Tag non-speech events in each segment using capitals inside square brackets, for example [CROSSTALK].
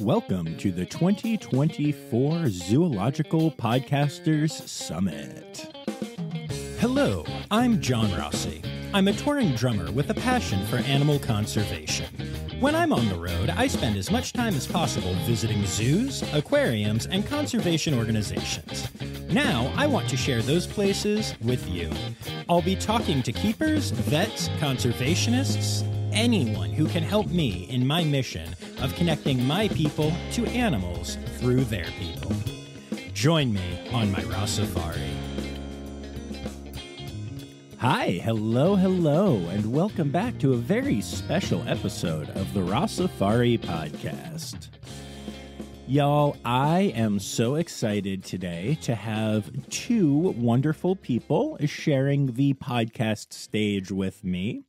Welcome to the 2024 Zoological Podcasters Summit. Hello, I'm John Rossi. I'm a touring drummer with a passion for animal conservation. When I'm on the road, I spend as much time as possible visiting zoos, aquariums, and conservation organizations. Now, I want to share those places with you. I'll be talking to keepers, vets, conservationists, anyone who can help me in my mission of connecting my people to animals through their people. Join me on my Rossifari. Hi, hello, hello, and welcome back to a very special episode of the Rossifari podcast. Y'all, I am so excited today to have two wonderful people sharing the podcast stage with me.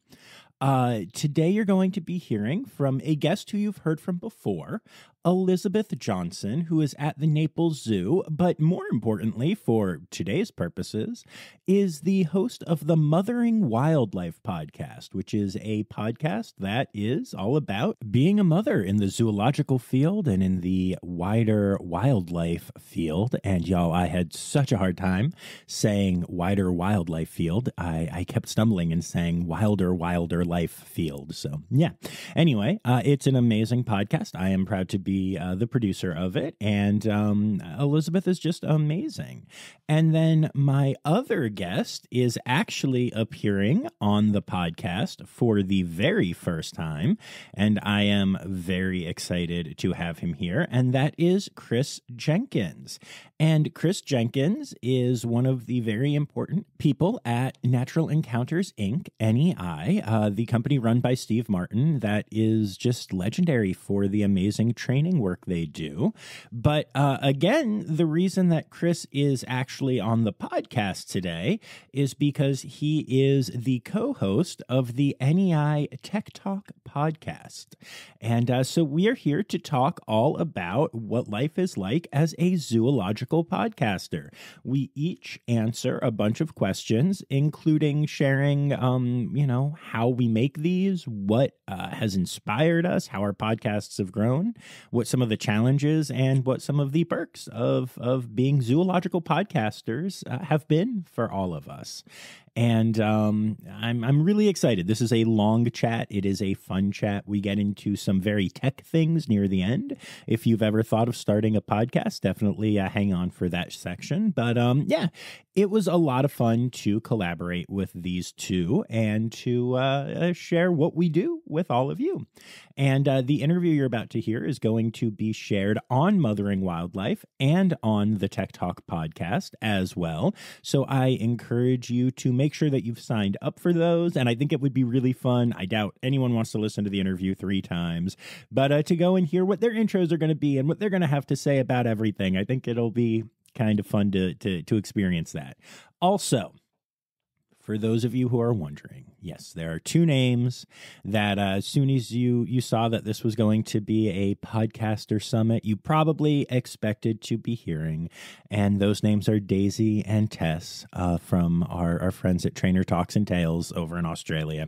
Uh, today, you're going to be hearing from a guest who you've heard from before, Elizabeth Johnson, who is at the Naples Zoo, but more importantly, for today's purposes, is the host of the Mothering Wildlife podcast, which is a podcast that is all about being a mother in the zoological field and in the wider wildlife field. And y'all, I had such a hard time saying wider wildlife field. I, I kept stumbling and saying wilder, wilder life field. So, yeah. Anyway, uh, it's an amazing podcast. I am proud to be uh, the producer of it, and um, Elizabeth is just amazing. And then my other guest is actually appearing on the podcast for the very first time, and I am very excited to have him here, and that is Chris Jenkins. And Chris Jenkins is one of the very important people at Natural Encounters Inc., NEI, uh, the company run by Steve Martin that is just legendary for the amazing training work they do. But uh, again, the reason that Chris is actually on the podcast today is because he is the co host of the NEI Tec Talk podcast. And uh, so we are here to talk all about what life is like as a zoological podcaster. We each answer a bunch of questions, including sharing, um, you know, how we make these, what uh, has inspired us, how our podcasts have grown, what some of the challenges and what some of the perks of of being zoological podcasters uh, have been for all of us and um, I'm I'm really excited. This is a long chat. It is a fun chat. We get into some very tech things near the end. If you've ever thought of starting a podcast, definitely uh, hang on for that section. But um, yeah, it was a lot of fun to collaborate with these two and to uh, uh share what we do with all of you. And uh, the interview you're about to hear is going to be shared on Mothering Wildlife and on the Tec Talk podcast as well. So I encourage you to make sure that you've signed up for those. And I think it would be really fun. I doubt anyone wants to listen to the interview three times, but uh, to go and hear what their intros are going to be and what they're going to have to say about everything, I think it'll be kind of fun to, to, to experience that. Also, for those of you who are wondering, yes, there are two names that uh, as soon as you you saw that this was going to be a podcaster summit, you probably expected to be hearing, and those names are Daisy and Tess uh, from our our friends at Trainer Talks and Tales over in Australia.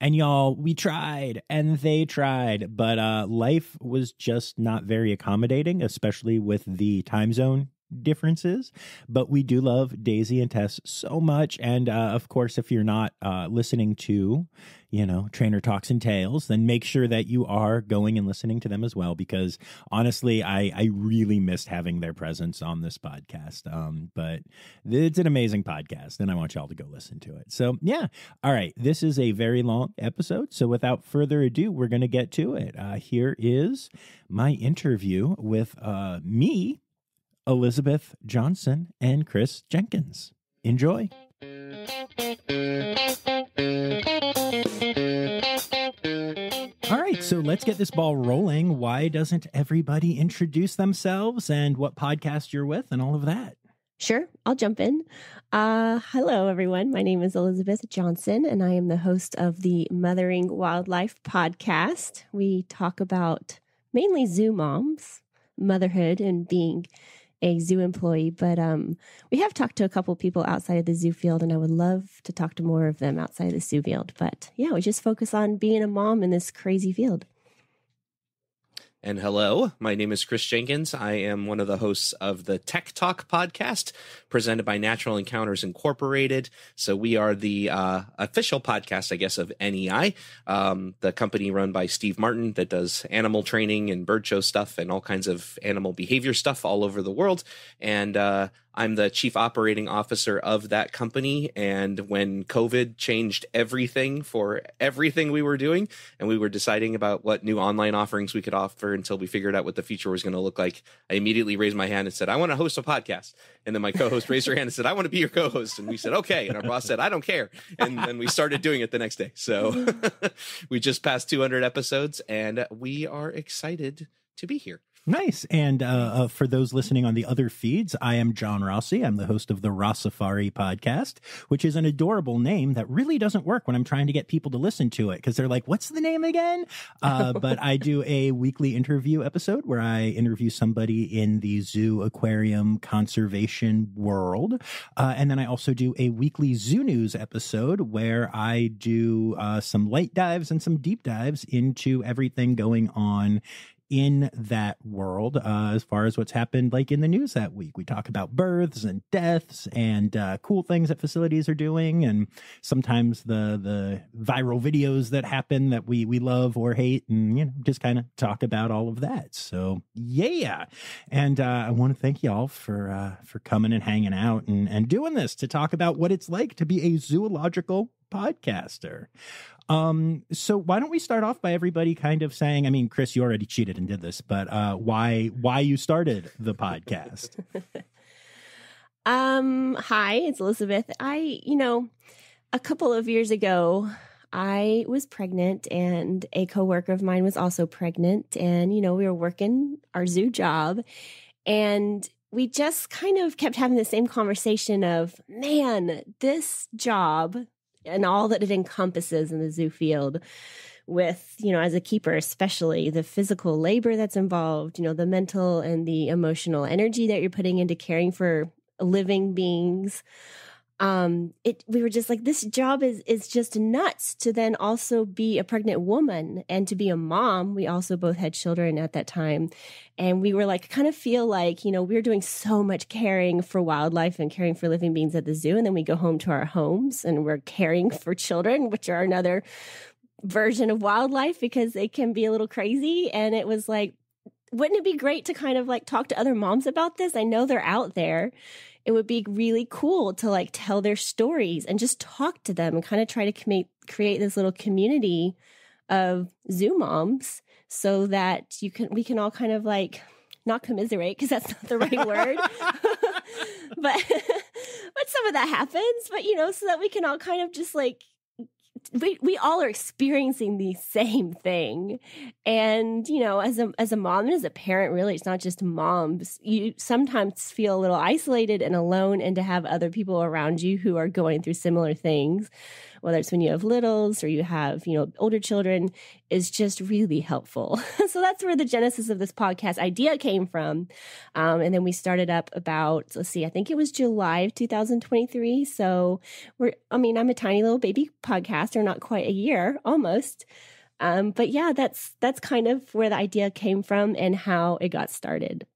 And y'all, we tried and they tried, but uh, life was just not very accommodating, especially with the time zone differences, but we do love Daisy and Tess so much. And uh, of course, if you're not uh, listening to, you know, Trainer Talks and Tales, then make sure that you are going and listening to them as well. Because honestly, I I really missed having their presence on this podcast. Um, but it's an amazing podcast, and I want y'all to go listen to it. So yeah, all right, this is a very long episode. So without further ado, we're gonna get to it. Uh, here is my interview with uh, me Elizabeth Johnson, and Chris Jenkins. Enjoy. All right, so let's get this ball rolling. Why doesn't everybody introduce themselves and what podcast you're with and all of that? Sure, I'll jump in. Uh, hello, everyone. My name is Elizabeth Johnson, and I am the host of the Mothering Wildlife podcast. We talk about mainly zoo moms, motherhood, and being a zoo employee, but um, we have talked to a couple people outside of the zoo field, and I would love to talk to more of them outside of the zoo field. But yeah, we just focus on being a mom in this crazy field. And hello, my name is Chris Jenkins. I am one of the hosts of the Tec Talk podcast presented by Natural Encounters Incorporated. So we are the uh, official podcast, I guess, of NEI, um, the company run by Steve Martin that does animal training and bird show stuff and all kinds of animal behavior stuff all over the world. And uh, I'm the chief operating officer of that company. And when COVID changed everything for everything we were doing, and we were deciding about what new online offerings we could offer until we figured out what the future was going to look like, I immediately raised my hand and said, I want to host a podcast. And then my co host raised her hand and said, I want to be your co host. And we said, okay. And our boss said, I don't care. And then we started doing it the next day. So [LAUGHS] we just passed 200 episodes and we are excited to be here. Nice. And uh, uh, for those listening on the other feeds, I am John Rossi. I'm the host of the Rossifari podcast, which is an adorable name that really doesn't work when I'm trying to get people to listen to it because they're like, what's the name again? Uh, [LAUGHS] but I do a weekly interview episode where I interview somebody in the zoo aquarium conservation world. Uh, and then I also do a weekly zoo news episode where I do uh, some light dives and some deep dives into everything going on in that world uh, as far as what's happened like in the news that week. We talk about births and deaths and uh, cool things that facilities are doing and sometimes the the viral videos that happen that we we love or hate and you know just kind of talk about all of that. So yeah. And uh, i want to thank y'all for uh, for coming and hanging out and and doing this to talk about what it's like to be a zoological podcaster. Um, so why don't we start off by everybody kind of saying, I mean, Chris, you already cheated and did this, but uh, why why you started the podcast? [LAUGHS] um, hi, it's Elizabeth. I, you know, a couple of years ago, I was pregnant and a coworker of mine was also pregnant and you know, we were working our zoo job and we just kind of kept having the same conversation of, man, this job and all that it encompasses in the zoo field with you know as a keeper especially the physical labor that's involved you know the mental and the emotional energy that you're putting into caring for living beings um it we were just like this job is is just nuts to then also be a pregnant woman and to be a mom. We also both had children at that time. And we were like kind of feel like you know we are doing so much caring for wildlife and caring for living beings at the zoo. And then we go home to our homes and we're caring for children which are another version of wildlife because they can be a little crazy. And it was like wouldn't it be great to kind of like talk to other moms about this? I know they're out there it would be really cool to like tell their stories and just talk to them and kind of try to create create this little community of zoo moms so that you can we can all kind of like not commiserate because that's not the right word. [LAUGHS] [LAUGHS] But [LAUGHS] but some of that happens but you know so that we can all kind of just like we we all are experiencing the same thing. And you know as a as a mom and as a parent really it's not just moms. You sometimes feel a little isolated and alone and to have other people around you who are going through similar things whether it's when you have littles or you have, you know, older children, is just really helpful. [LAUGHS] so that's where the genesis of this podcast idea came from. Um, and then we started up about, let's see, I think it was July of 2023. So we're, I mean, I'm a tiny little baby podcaster, not quite a year, almost. Um, but yeah, that's that's kind of where the idea came from and how it got started.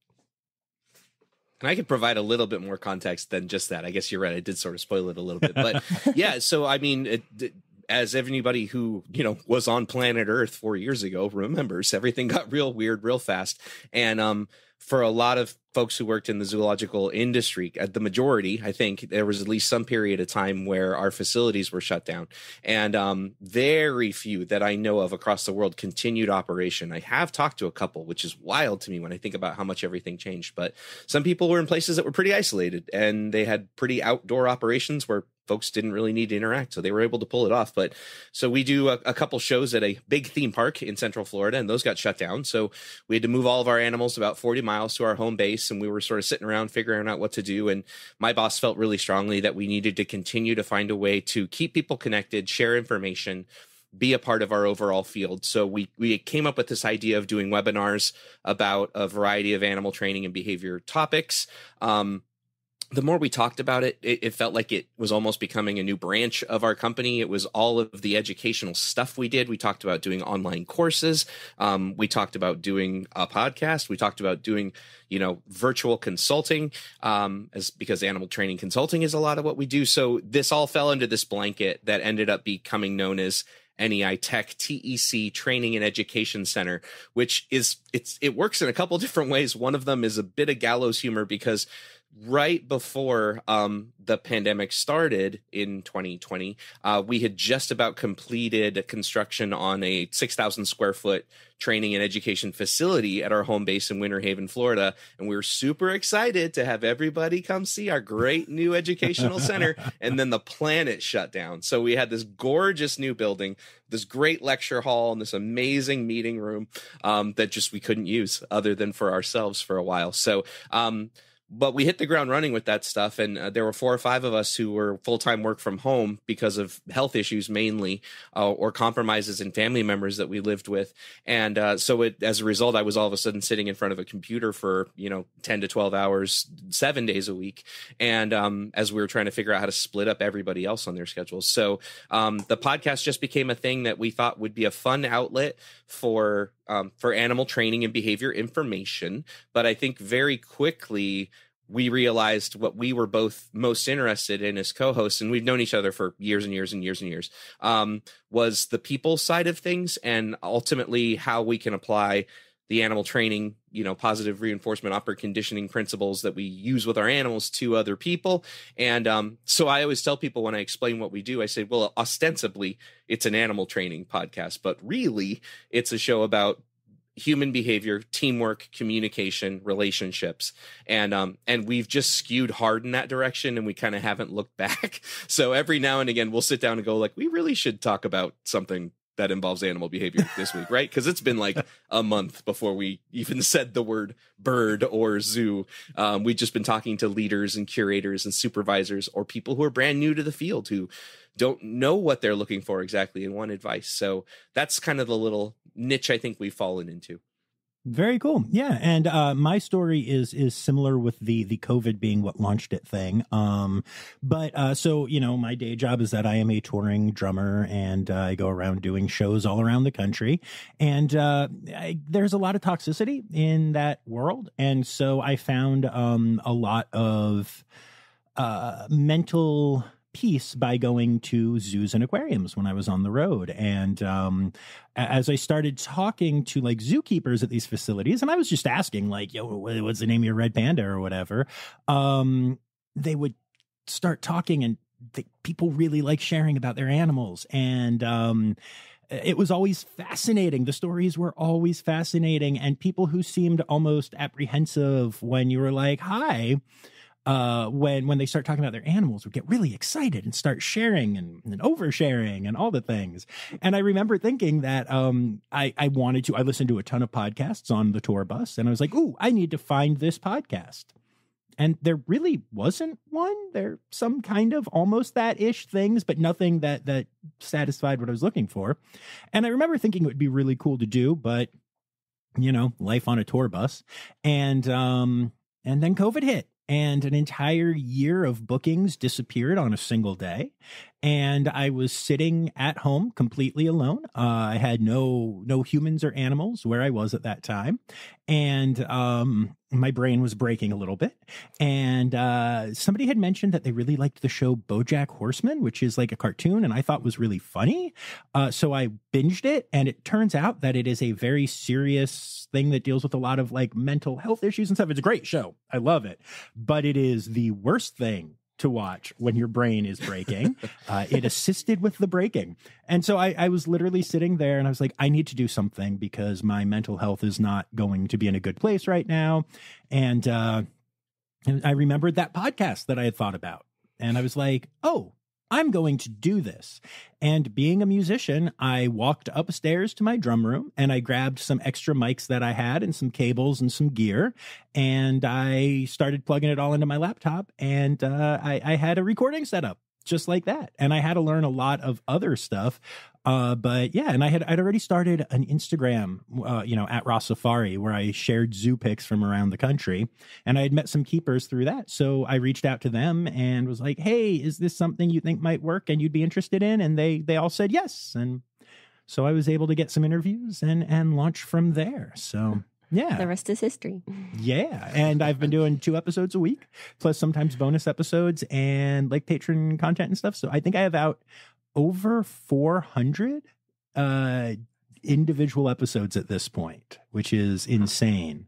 And I could provide a little bit more context than just that. I guess you're right. I did sort of spoil it a little bit, but [LAUGHS] yeah. So I mean, it, as anybody who you know was on planet Earth four years ago remembers, everything got real weird real fast, and um, for a lot of folks who worked in the zoological industry, at the majority, I think there was at least some period of time where our facilities were shut down, and um, very few that I know of across the world continued operation. I have talked to a couple, which is wild to me when I think about how much everything changed. But some people were in places that were pretty isolated, and they had pretty outdoor operations where folks didn't really need to interact so they were able to pull it off but so we do a, a, couple shows at a big theme park in central florida and those got shut down so we had to move all of our animals about 40 miles to our home base and we were sort of sitting around figuring out what to do and my boss felt really strongly that we needed to continue to find a way to keep people connected share information be a part of our overall field. So we we came up with this idea of doing webinars about a variety of animal training and behavior topics. Um, the more we talked about it, it, it, felt like it was almost becoming a new branch of our company. It was all of the educational stuff we did. We talked about doing online courses. Um, we talked about doing a podcast. We talked about doing, you know, virtual consulting, um, as because animal training consulting is a lot of what we do. So this all fell under this blanket that ended up becoming known as NEI Tech TEC Training and Education Center, which is it's it works in a couple [LAUGHS] different ways. One of them is a bit of gallows humor because right before um, the pandemic started in 2020, uh, we had just about completed construction on a 6,000 square foot training and education facility at our home base in Winter Haven, Florida. And we were super excited to have everybody come see our great new educational [LAUGHS] center. And then the planet shut down. So we had this gorgeous new building, this great lecture hall, and this amazing meeting room um, that just we couldn't use other than for ourselves for a while. So, um, but we hit the ground running with that stuff. And uh, there were four or five of us who were full-time work from home because of health issues mainly uh, or compromises in family members that we lived with. And uh, so it, as a result i was all of a sudden sitting in front of a computer for you know 10 to 12 hours seven days a week. And um, as we were trying to figure out how to split up everybody else on their schedules. So um, the podcast just became a thing that we thought would be a fun outlet for um, for animal training and behavior information. But I think very quickly we realized what we were both most interested in as co-hosts, and we've known each other for years and years and years and years, um, was the people side of things, and ultimately how we can apply the animal training, you know, positive reinforcement operant conditioning principles that we use with our animals to other people. And um, so I always tell people when I explain what we do, I say, well, ostensibly it's an animal training podcast, but really it's a show about human behavior, teamwork, communication, relationships, and um, and we've just skewed hard in that direction, and we kind of haven't looked [LAUGHS] back. So every now and again, we'll sit down and go like, we really should talk about something that involves animal behavior this week, right? Because it's been like a month before we even said the word bird or zoo. Um, we've just been talking to leaders and curators and supervisors or people who are brand new to the field who don't know what they're looking for exactly and want advice. So that's kind of the little niche I think we've fallen into. Very cool. Yeah, and uh, my story is is similar with the the COVID being what launched it thing. Um, but uh, so you know, my day job is that I am a touring drummer, and uh, I go around doing shows all around the country. And uh, I, there's a lot of toxicity in that world, and so I found um, a lot of uh, mental peace by going to zoos and aquariums when I was on the road. And um, as I started talking to like zookeepers at these facilities, and I was just asking, like, yo, what's the name of your red panda or whatever, um, they would start talking and people really like sharing about their animals. And, um, it was always fascinating. The stories were always fascinating, and people who seemed almost apprehensive when you were like, "Hi, uh, when when they start talking about their animals would get really excited and start sharing and, and oversharing and all the things. And I remember thinking that um, I, I wanted to. I listened to a ton of podcasts on the tour bus, and I was like, "Ooh, I need to find this podcast." And there really wasn't one. There some kind of almost that ish things, but nothing that that satisfied what I was looking for. And I remember thinking it would be really cool to do, but you know, life on a tour bus, and um, and then COVID hit and an entire year of bookings disappeared on a single day and i was sitting at home completely alone uh, i had no no humans or animals where i was at that time and um, my brain was breaking a little bit. And uh, somebody had mentioned that they really liked the show BoJack Horseman, which is like a cartoon, and I thought was really funny. Uh, so I binged it, and it turns out that it is a very serious thing that deals with a lot of like mental health issues and stuff. It's a great show. I love it, but it is the worst thing to watch when your brain is breaking. [LAUGHS] uh, it assisted with the breaking. And so I, I, was literally sitting there and I was like, I need to do something because my mental health is not going to be in a good place right now. And, uh, and I remembered that podcast that I had thought about. And I was like, oh, I'm going to do this. And being a musician, I walked upstairs to my drum room and I grabbed some extra mics that I had and some cables and some gear. And I started plugging it all into my laptop and uh, I, I had a recording set up just like that. And I had to learn a lot of other stuff Uh, but yeah, and I had I'd already started an Instagram, uh, you know, at Rossifari where I shared zoo pics from around the country, and I had met some keepers through that. So I reached out to them and was like, "Hey, is this something you think might work and you'd be interested in?" And they they all said yes, and so I was able to get some interviews and and launch from there. So yeah. The rest is history. Yeah. And I've been doing two episodes a week, plus sometimes bonus episodes and like patron content and stuff. So I think I have out over 400 uh, individual episodes at this point, which is insane.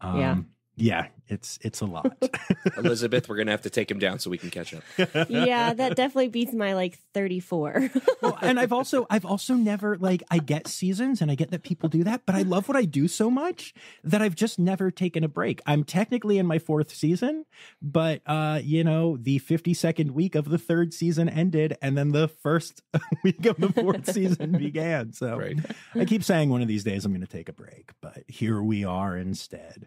Um, Yeah. Yeah, it's it's a lot. [LAUGHS] Elizabeth, we're gonna have to take him down so we can catch up. yeah, that definitely beats my like 34. [LAUGHS] well, and I've also I've also never like I get seasons and I get that people do that, but I love what I do so much that I've just never taken a break. I'm technically in my fourth season, but uh, you know, the 52nd week of the third season ended and then the first [LAUGHS] week of the fourth season began. So Right. I keep saying one of these days I'm going to take a break, but here we are instead.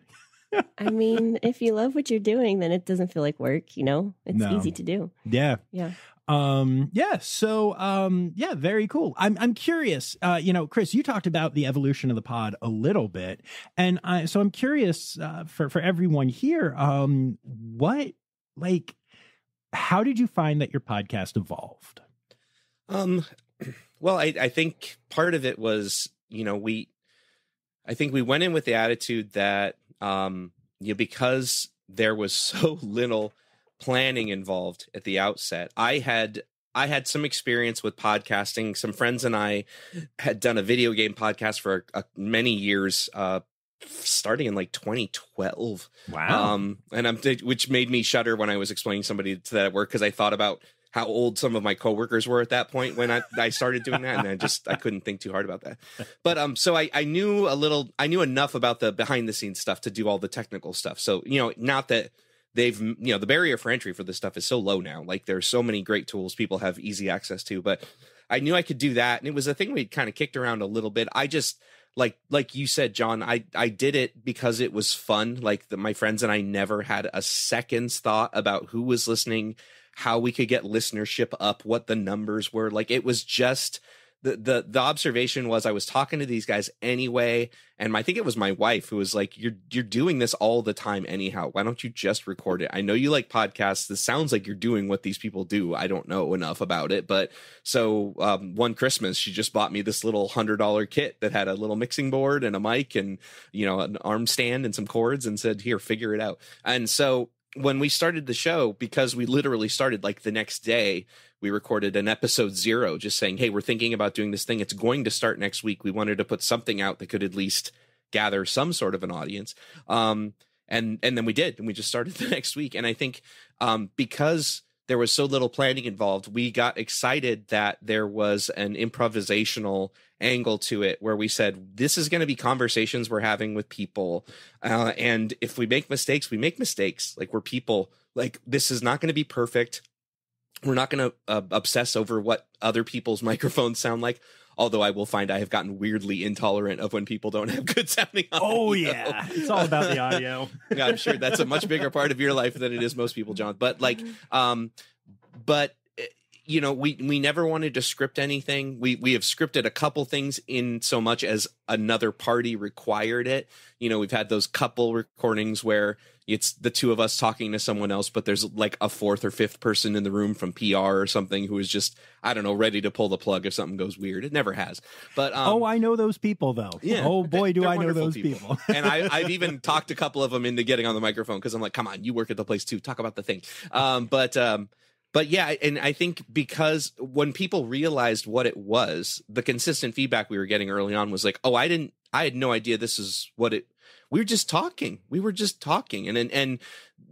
I mean, if you love what you're doing, then it doesn't feel like work, you know? It's No. easy to do. Yeah. Yeah. Um, yeah, so um, yeah, very cool. I'm I'm curious. Uh, you know, Chris, you talked about the evolution of the pod a little bit, and I so I'm curious uh, for for everyone here. Um, what like, how did you find that your podcast evolved? Um, [CLEARS THROAT] well, I, I think part of it was, you know, we, I think we went in with the attitude that, um, you know, because there was [LAUGHS] so little planning involved at the outset, I had, I had some experience with podcasting. Some friends and I had done a video game podcast for uh, many years, uh, starting in like 2012 Wow. um and i'm which made me shudder when i was explaining somebody to that at work because i thought about how old some of my coworkers were at that point when I, I started doing that and i just i couldn't think too hard about that. But um so i i knew a little i knew enough about the behind the scenes stuff to do all the technical stuff. So you know not that they've you know the barrier for entry for this stuff is so low now. Like there's so many great tools people have easy access to but i knew i could do that and it was a thing we'd kind of kicked around a little bit. I just like like you said john i i did it because it was fun. Like the, my friends and i never had a second's thought about who was listening how we could get listenership up what the numbers were like it was just the the the observation was I was talking to these guys anyway, and I think it was my wife who was like, "You're you're doing this all the time anyhow. Why don't you just record it? I know you like podcasts. This sounds like you're doing what these people do. I don't know enough about it, but so um, one Christmas she just bought me this little hundred dollar kit that had a little mixing board and a mic and you know an arm stand and some cords and said, "Here, figure it out." And so when we started the show, because we literally started like the next day, we recorded an episode zero just saying, Hey, we're thinking about doing this thing. It's going to start next week. We wanted to put something out that could at least gather some sort of an audience. Um, and, and then we did, and we just started [LAUGHS] the next week. And I think, um, because there was so little planning involved, we got excited that there was an improvisational angle to it where we said, this is going to be conversations we're having with people. Uh, and if we make mistakes, we make mistakes. Like we're people, like this is not going to be perfect we're not going to uh, obsess over what other people's [LAUGHS] microphones sound like. Although I will find I have gotten weirdly intolerant of when people don't have good sounding. oh yeah, it's all about the audio. [LAUGHS] yeah, I'm sure that's a much bigger part of your life than it is most people, John. But like, um, but eh, you know, we we never wanted to script anything. We we have scripted a couple things in so much as another party required it. You know, we've had those couple recordings where it's the two of us talking to someone else, but there's like a fourth or fifth person in the room from PR or something who is just I don't know ready to pull the plug if something goes weird. It never has. But um, oh, I know those people though. yeah. Oh boy, do I know those people. and I, I've even [LAUGHS] talked a couple of them into getting on the microphone because I'm like, come on, you work at the place too. Talk about the thing. Um, but um, but yeah, and I think because when people realized what it was, the consistent feedback we were getting early on was like, oh, I didn't, I had no idea this is what it. We were just talking. We were just talking, and and and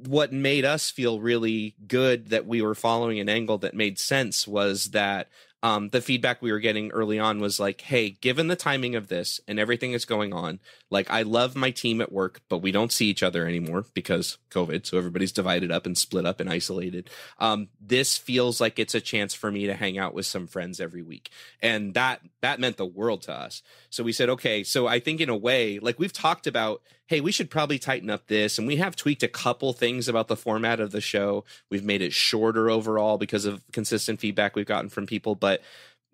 what made us feel really good that we were following an angle that made sense was that um, the feedback we were getting early on was like, hey, given the timing of this and everything that's going on, like I love my team at work, but we don't see each other anymore because COVID. So everybody's divided up and split up and isolated. Um, this feels like it's a chance for me to hang out with some friends every week. And that, that meant the world to us. So we said, okay, so I think in a way, like we've talked about, hey, we should probably tighten up this. And we have tweaked a couple things about the format of the show. We've made it shorter overall because of consistent feedback we've gotten from people. But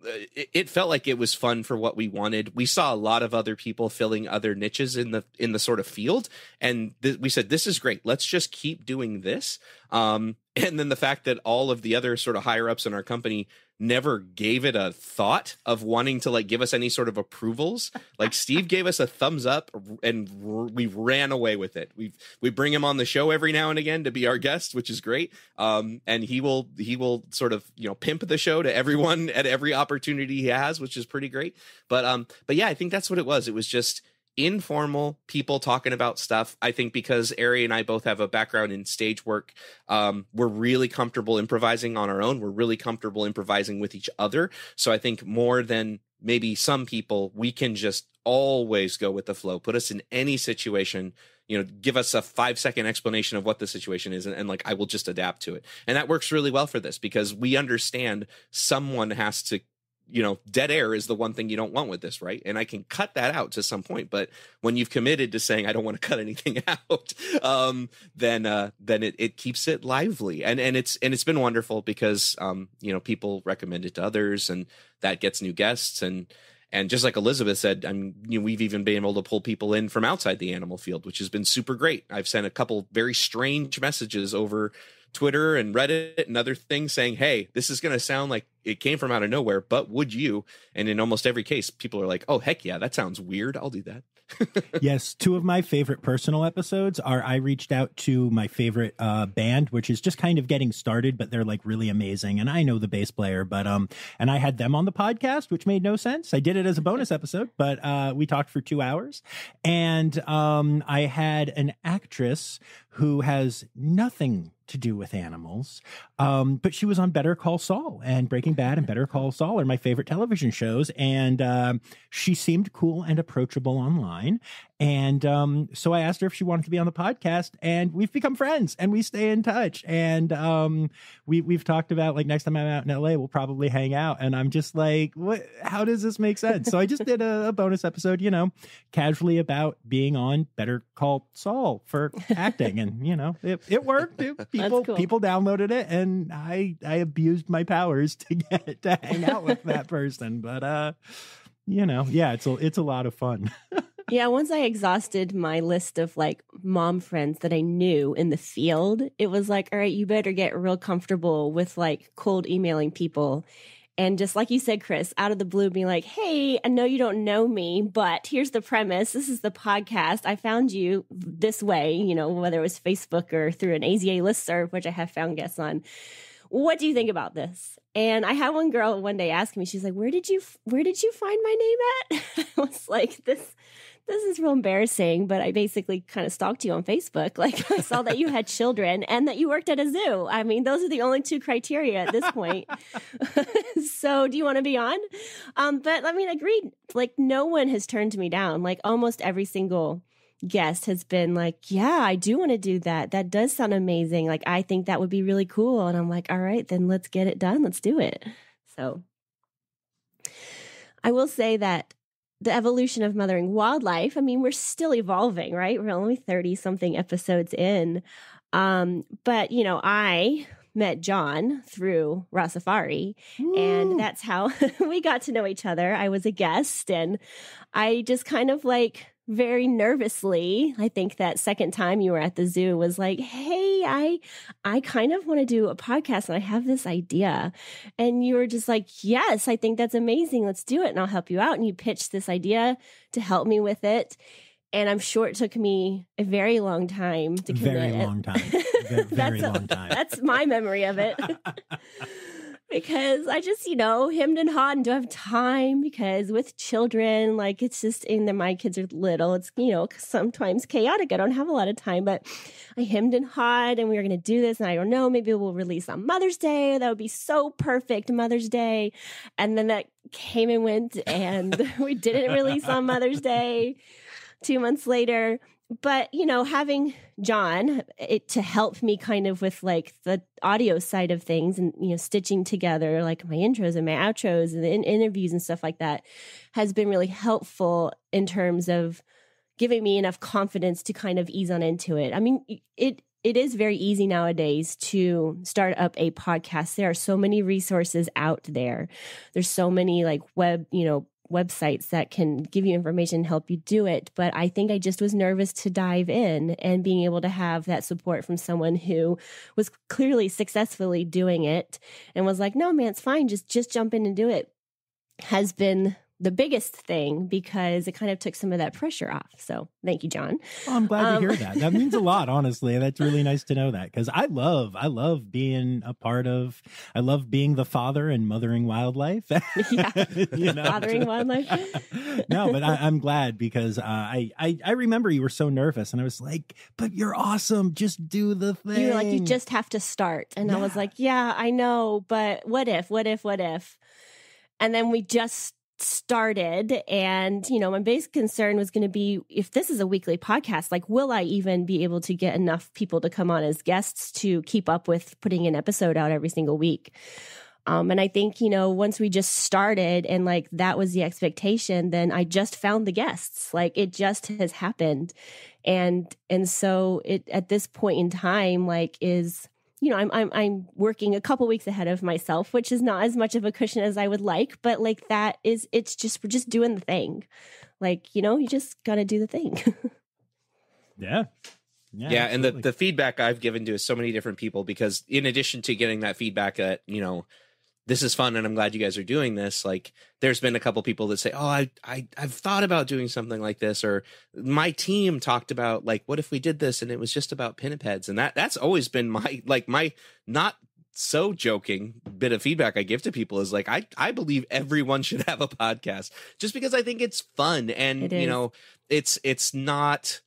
it, it felt like it was fun for what we wanted. We saw a lot of other people filling other niches in the in the sort of field, and th- we said this is great. Let's just keep doing this. Um, [LAUGHS] and then the fact that all of the other sort of higher ups in our company never gave it a thought of wanting to like give us any sort of approvals. Like Steve gave us a thumbs up and we ran away with it. We we bring him on the show every now and again to be our guest, which is great. Um, and he will he will sort of you know pimp the show to everyone [LAUGHS] at every opportunity he has, which is pretty great. But um, but yeah, I think that's what it was. It was just informal people talking about stuff. I think because Ari and I both have a background in stage work, um, we're really comfortable improvising on our own. We're really comfortable improvising with each other. So I think more than maybe some people, we can just always go with the flow. Put us in any situation, you know, give us a five second explanation of what the situation is, and, and like I will just adapt to it. And that works really well for this because we understand someone has to you know, dead air is the one thing you don't want with this, right? And I can cut that out to some point, but when you've committed to saying I don't want to [LAUGHS] cut anything [LAUGHS] out, um, then uh, then it, it keeps it lively, and and it's and it's been wonderful because um, you know people recommend it to others, and that gets new guests, and and just like Elizabeth said, I'm you know, we've even been able to pull people in from outside the animal field, which has been super great. I've sent a couple very strange messages over Twitter and Reddit and other things saying, "Hey, this is going to sound like it came from out of nowhere, but would you?" And in almost every case, people are like, "Oh, heck yeah, that sounds weird. I'll do that." [LAUGHS] yes, two of my favorite personal episodes are I reached out to my favorite uh, band, which is just kind of getting started, but they're like really amazing. And I know the bass player, but um, and I had them on the podcast, which made no sense. I did it as a bonus episode, but uh, we talked for two hours, and um, I had an actress who has nothing to do with animals. Um, but she was on Better Call Saul and Breaking Bad and Better Call Saul are my favorite television shows. And uh, she seemed cool and approachable online. And um, so I asked her if she wanted to be on the podcast, and we've become friends and we stay in touch. And um, we we've talked about like next time I'm out in LA, we'll probably hang out. And I'm just like, what? How does this make sense? so I just did a, a bonus episode, you know, casually about being on Better Call Saul for acting, and you know, it, it worked. It, people cool. people downloaded it, and I I abused my powers to get to hang out with that person. But uh, you know, yeah, it's a it's a lot of fun. [LAUGHS] yeah, once I exhausted my list of like mom friends that I knew in the field, it was like, all right, you better get real comfortable with like cold emailing people. And just like you said, Chris, out of the blue, being like, hey, I know you don't know me, but here's the premise. This is the podcast. I found you this way, you know, whether it was Facebook or through an AZA listserv, which I have found guests on. What do you think about this? And I had one girl one day ask me, she's like, where did you, where did you find my name at? [LAUGHS] I was like, this, this is real embarrassing, but I basically kind of stalked you on Facebook. [LAUGHS] Like I saw that you had children and that you worked at a zoo. I mean, those are the only two criteria at this point. [LAUGHS] so do you want to be on? Um, but I mean, agreed. Like no one has turned me down. Like almost every single guest has been like, yeah, I do want to do that. That does sound amazing. Like, I think that would be really cool. And I'm like, all right, then let's get it done. Let's do it. So I will say that the evolution of mothering wildlife, I mean, we're still evolving, right? We're only 30 something episodes in. Um, but, you know, I met John through Rossifari, and that's how [LAUGHS] we got to know each other. I was a guest, and I just kind of like very nervously. I think that second time you were at the zoo was like hey i i kind of want to do a podcast and i have this idea. And you were just like yes i think that's amazing. Let's do it and i'll help you out. And you pitched this idea to help me with it. And i'm sure it took me a very long time to commit very long time. [LAUGHS] Very, very long time. that's my memory of it [LAUGHS] [LAUGHS] because I just, you know, hemmed and hawed and don't have time because with children, like it's just in there, my kids are little. It's, you know, sometimes chaotic. I don't have a lot of time, but I hemmed and hawed and we were going to do this. And I don't know, maybe we'll release on Mother's Day. That would be so perfect, Mother's Day. And then that came and went and [LAUGHS] we didn't release on Mother's Day. Two months later, but you know having john it to help me kind of with like the audio side of things and you know stitching together like my intros and my outros and the in- interviews and stuff like that has been really helpful in terms of giving me enough confidence to kind of ease on into it i mean it it is very easy nowadays to start up a podcast. There are so many resources out there. There's so many like web, you know, websites that can give you information help you do it but i think i just was nervous to dive in and being able to have that support from someone who was clearly successfully doing it and was like no man it's fine. Just just jump in and do it has been the biggest thing because it kind of took some of that pressure off. So thank you, John. Well, I'm glad um, to hear that. That means a [LAUGHS] lot, honestly. That's really nice to know that because I love, I love being a part of, I love being the father and mothering wildlife. [LAUGHS] yeah, [LAUGHS] you know? fathering wildlife. no, but I, am glad because uh, I, I, I remember you were so nervous, and I was like, "But you're awesome. Just do the thing." You were like, "You just have to start," and yeah. I was like, "Yeah, I know, but what if? What if? What if?" And then we just started. And you know my basic concern was going to be if this is a weekly podcast like will i even be able to get enough people to come on as guests to keep up with putting an episode out every single week? Um, and i think you know once we just started and like that was the expectation then i just found the guests. Like it just has happened. And and so it at this point in time like is you know, I'm I'm I'm working a couple weeks ahead of myself, which is not as much of a cushion as I would like, but like that is it's just we're just doing the thing. Like, you know, you just got to do the thing. [LAUGHS] yeah. Yeah, yeah and the, the feedback I've given to so many different people because in addition to getting that feedback that, you know, this is fun and I'm glad you guys are doing this. Like there's been a couple people that say, "Oh, I I I've thought about doing something like this," or my team talked about like, "What if we did this and it was just about pinnipeds?" And that that's always been [LAUGHS] my like my not so joking bit of feedback I give to people is like I I believe everyone [LAUGHS] should have a podcast just because I think it's fun and you know it's it's not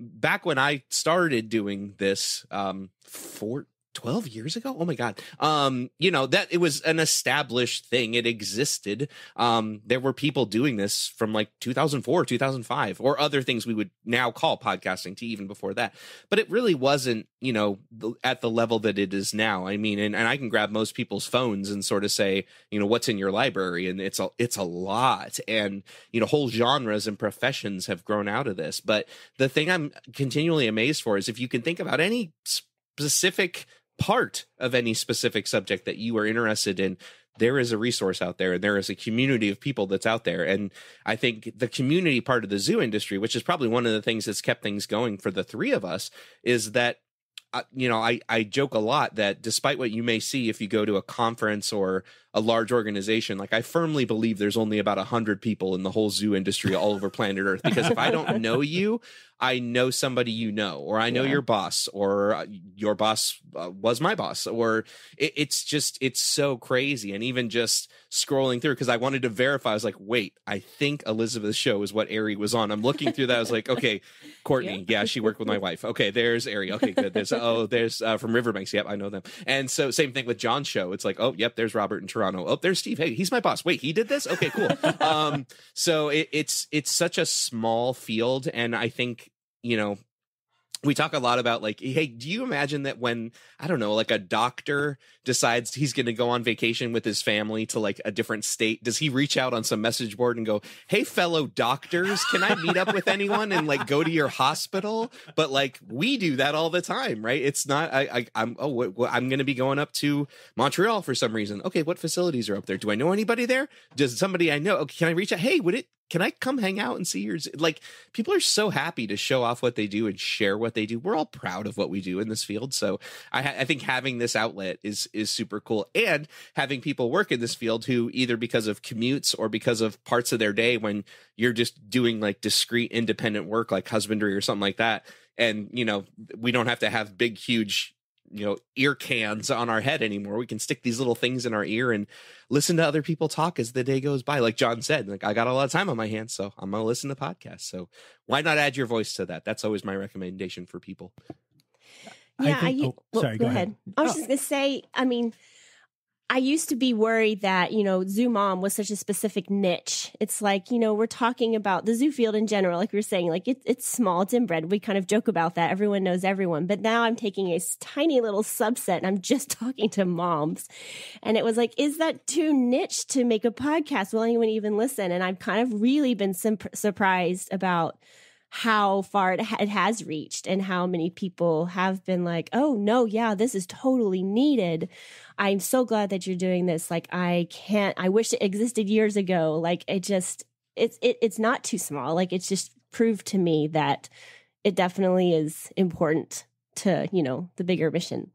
back when I started doing this um four 12 years ago? Oh my god. Um you know that it was an established thing. It existed. Um there were people doing this from like 2004 2005 or other things we would now call podcasting to even before that. But it really wasn't you know at the level that it is now. I mean and, and i can grab most people's phones and sort of say you know what's in your library? And it's a it's a lot. And you know whole genres and professions have grown out of this. But the thing i'm continually amazed for is if you can think about any specific part of any specific subject that you are interested in there is a resource out there and there is a community of people that's out there. And i think the community part of the zoo industry which is probably one of the things that's kept things going for the three of us is that uh, you know i i joke a lot that despite what you may see if you go to a conference or a large organization like i firmly believe there's only about 100 people in the whole zoo industry all over planet earth because if i don't [LAUGHS] know you I know somebody you know, or I know yeah. your boss, or uh, your boss uh, was my boss, or it, it's just, it's so crazy. And even just scrolling through, because I wanted to verify, I was like, wait, I think Elizabeth's show is what Ari was on. I'm looking through that. I was like, okay, [LAUGHS] Courtney, yeah, yeah she worked with my wife. Okay, there's Ari. Okay, good. There's, oh, there's uh, from Riverbanks. Yep, I know them. And so, same thing with John's show. It's like, oh, yep, there's Robert in Toronto. Oh, there's Steve. Hey, he's my boss. Wait, he did this? Okay, cool. [LAUGHS] um, so it, it's, it's such a small field. And I think you know, we talk a lot about like hey do you imagine that when i don't know like a doctor decides he's going to go on vacation with his family to like a different state does he reach out on some message board and go hey fellow doctors can i meet up with anyone and like go to your hospital but like we do that all the time right? It's not i, I am oh what, i'm going to be going up to montreal for some reason. Okay what facilities are up there? Do i know anybody there? Does somebody i know okay, can i reach out? Hey would it can I come hang out and see yours? Like people are so happy to show off what they do and share what they do. We're all proud of what we do in this field. So I, I think having this outlet is is super cool, and having people work in this field who either because of commutes or because of parts of their day when you're just doing like discrete independent work like husbandry or something like that, and you know we don't have to have big huge you know ear cans on our head anymore we can stick these little things in our ear and listen to other people talk as the day goes by like john said like i got a lot of time on my hands so i'm gonna listen to podcasts so why not add your voice to that that's always my recommendation for people yeah I, think, I oh, well, sorry go, go ahead. ahead. i was oh. just gonna say i mean I used to be worried that, you know, Zoo Mom was such a specific niche. It's like, you know, we're talking about the zoo field in general, like we are saying, like it, it's small, it's inbred. We kind of joke about that. Everyone knows everyone. But now I'm taking a tiny little subset and I'm just [LAUGHS] talking to moms. And it was like, is that too niche to make a podcast? Will anyone even listen? And I've kind of really been sim- surprised about how far it, ha- it has reached and how many people have been like, oh, no, yeah, this is totally needed. I'm so glad that you're doing this. Like, I can't, I wish it existed years ago. Like, it just, it's, it, it's not too small. Like, it's just proved to me that it definitely is important to, you know, the bigger mission.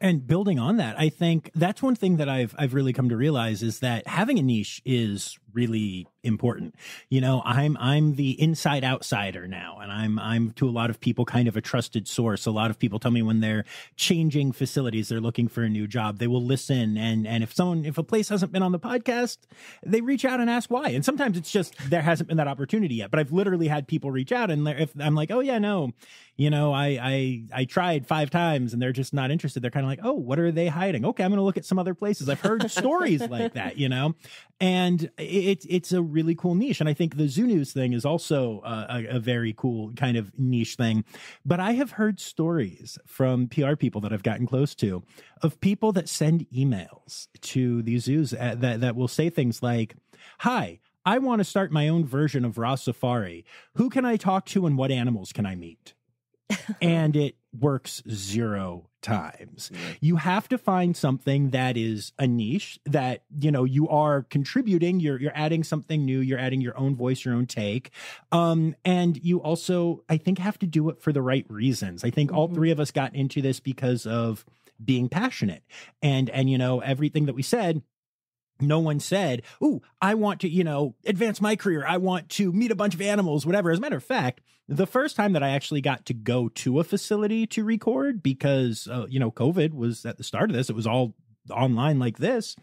And building on that, I think that's one thing that I've I've really come to realize is that having a niche is really important. You know, I'm I'm the inside outsider now and I'm I'm to a lot of people kind of a trusted source. A lot of people tell me when they're changing facilities, they're looking for a new job, they will listen and and if someone if a place hasn't been on the podcast, they reach out and ask why. And sometimes it's just there hasn't been that opportunity yet. But I've literally had people reach out and if I'm like, "Oh yeah, no, you know, I I I tried 5 times and they're just not interested." They're kind of like, "Oh, what are they hiding?" Okay, I'm going to look at some other places. I've heard stories like that, you know. And it's it's a really cool niche. And I think the Zoo News thing is also a, a, very cool kind of niche thing. But I have heard stories from PR people that I've gotten close to of people that send emails to these zoos uh, that, that will say things like, Hi, I want to start my own version of Rossifari. Who can I talk to and what animals can I meet? [LAUGHS] and it works zero times. You have to find something that is a niche that, you know, you are contributing, you're you're adding something new, you're adding your own voice, your own take. Um and you also I think have to do it for the right reasons. I think mm-hmm. all three of us got into this because of being passionate. And and you know, everything that we said no one said, "Ooh, I want to, you know, advance my career. I want to meet a bunch of animals, whatever." As a matter of fact, the first time that I actually got to go to a facility to record because uh, you know, COVID was at the start of this, it was all online like this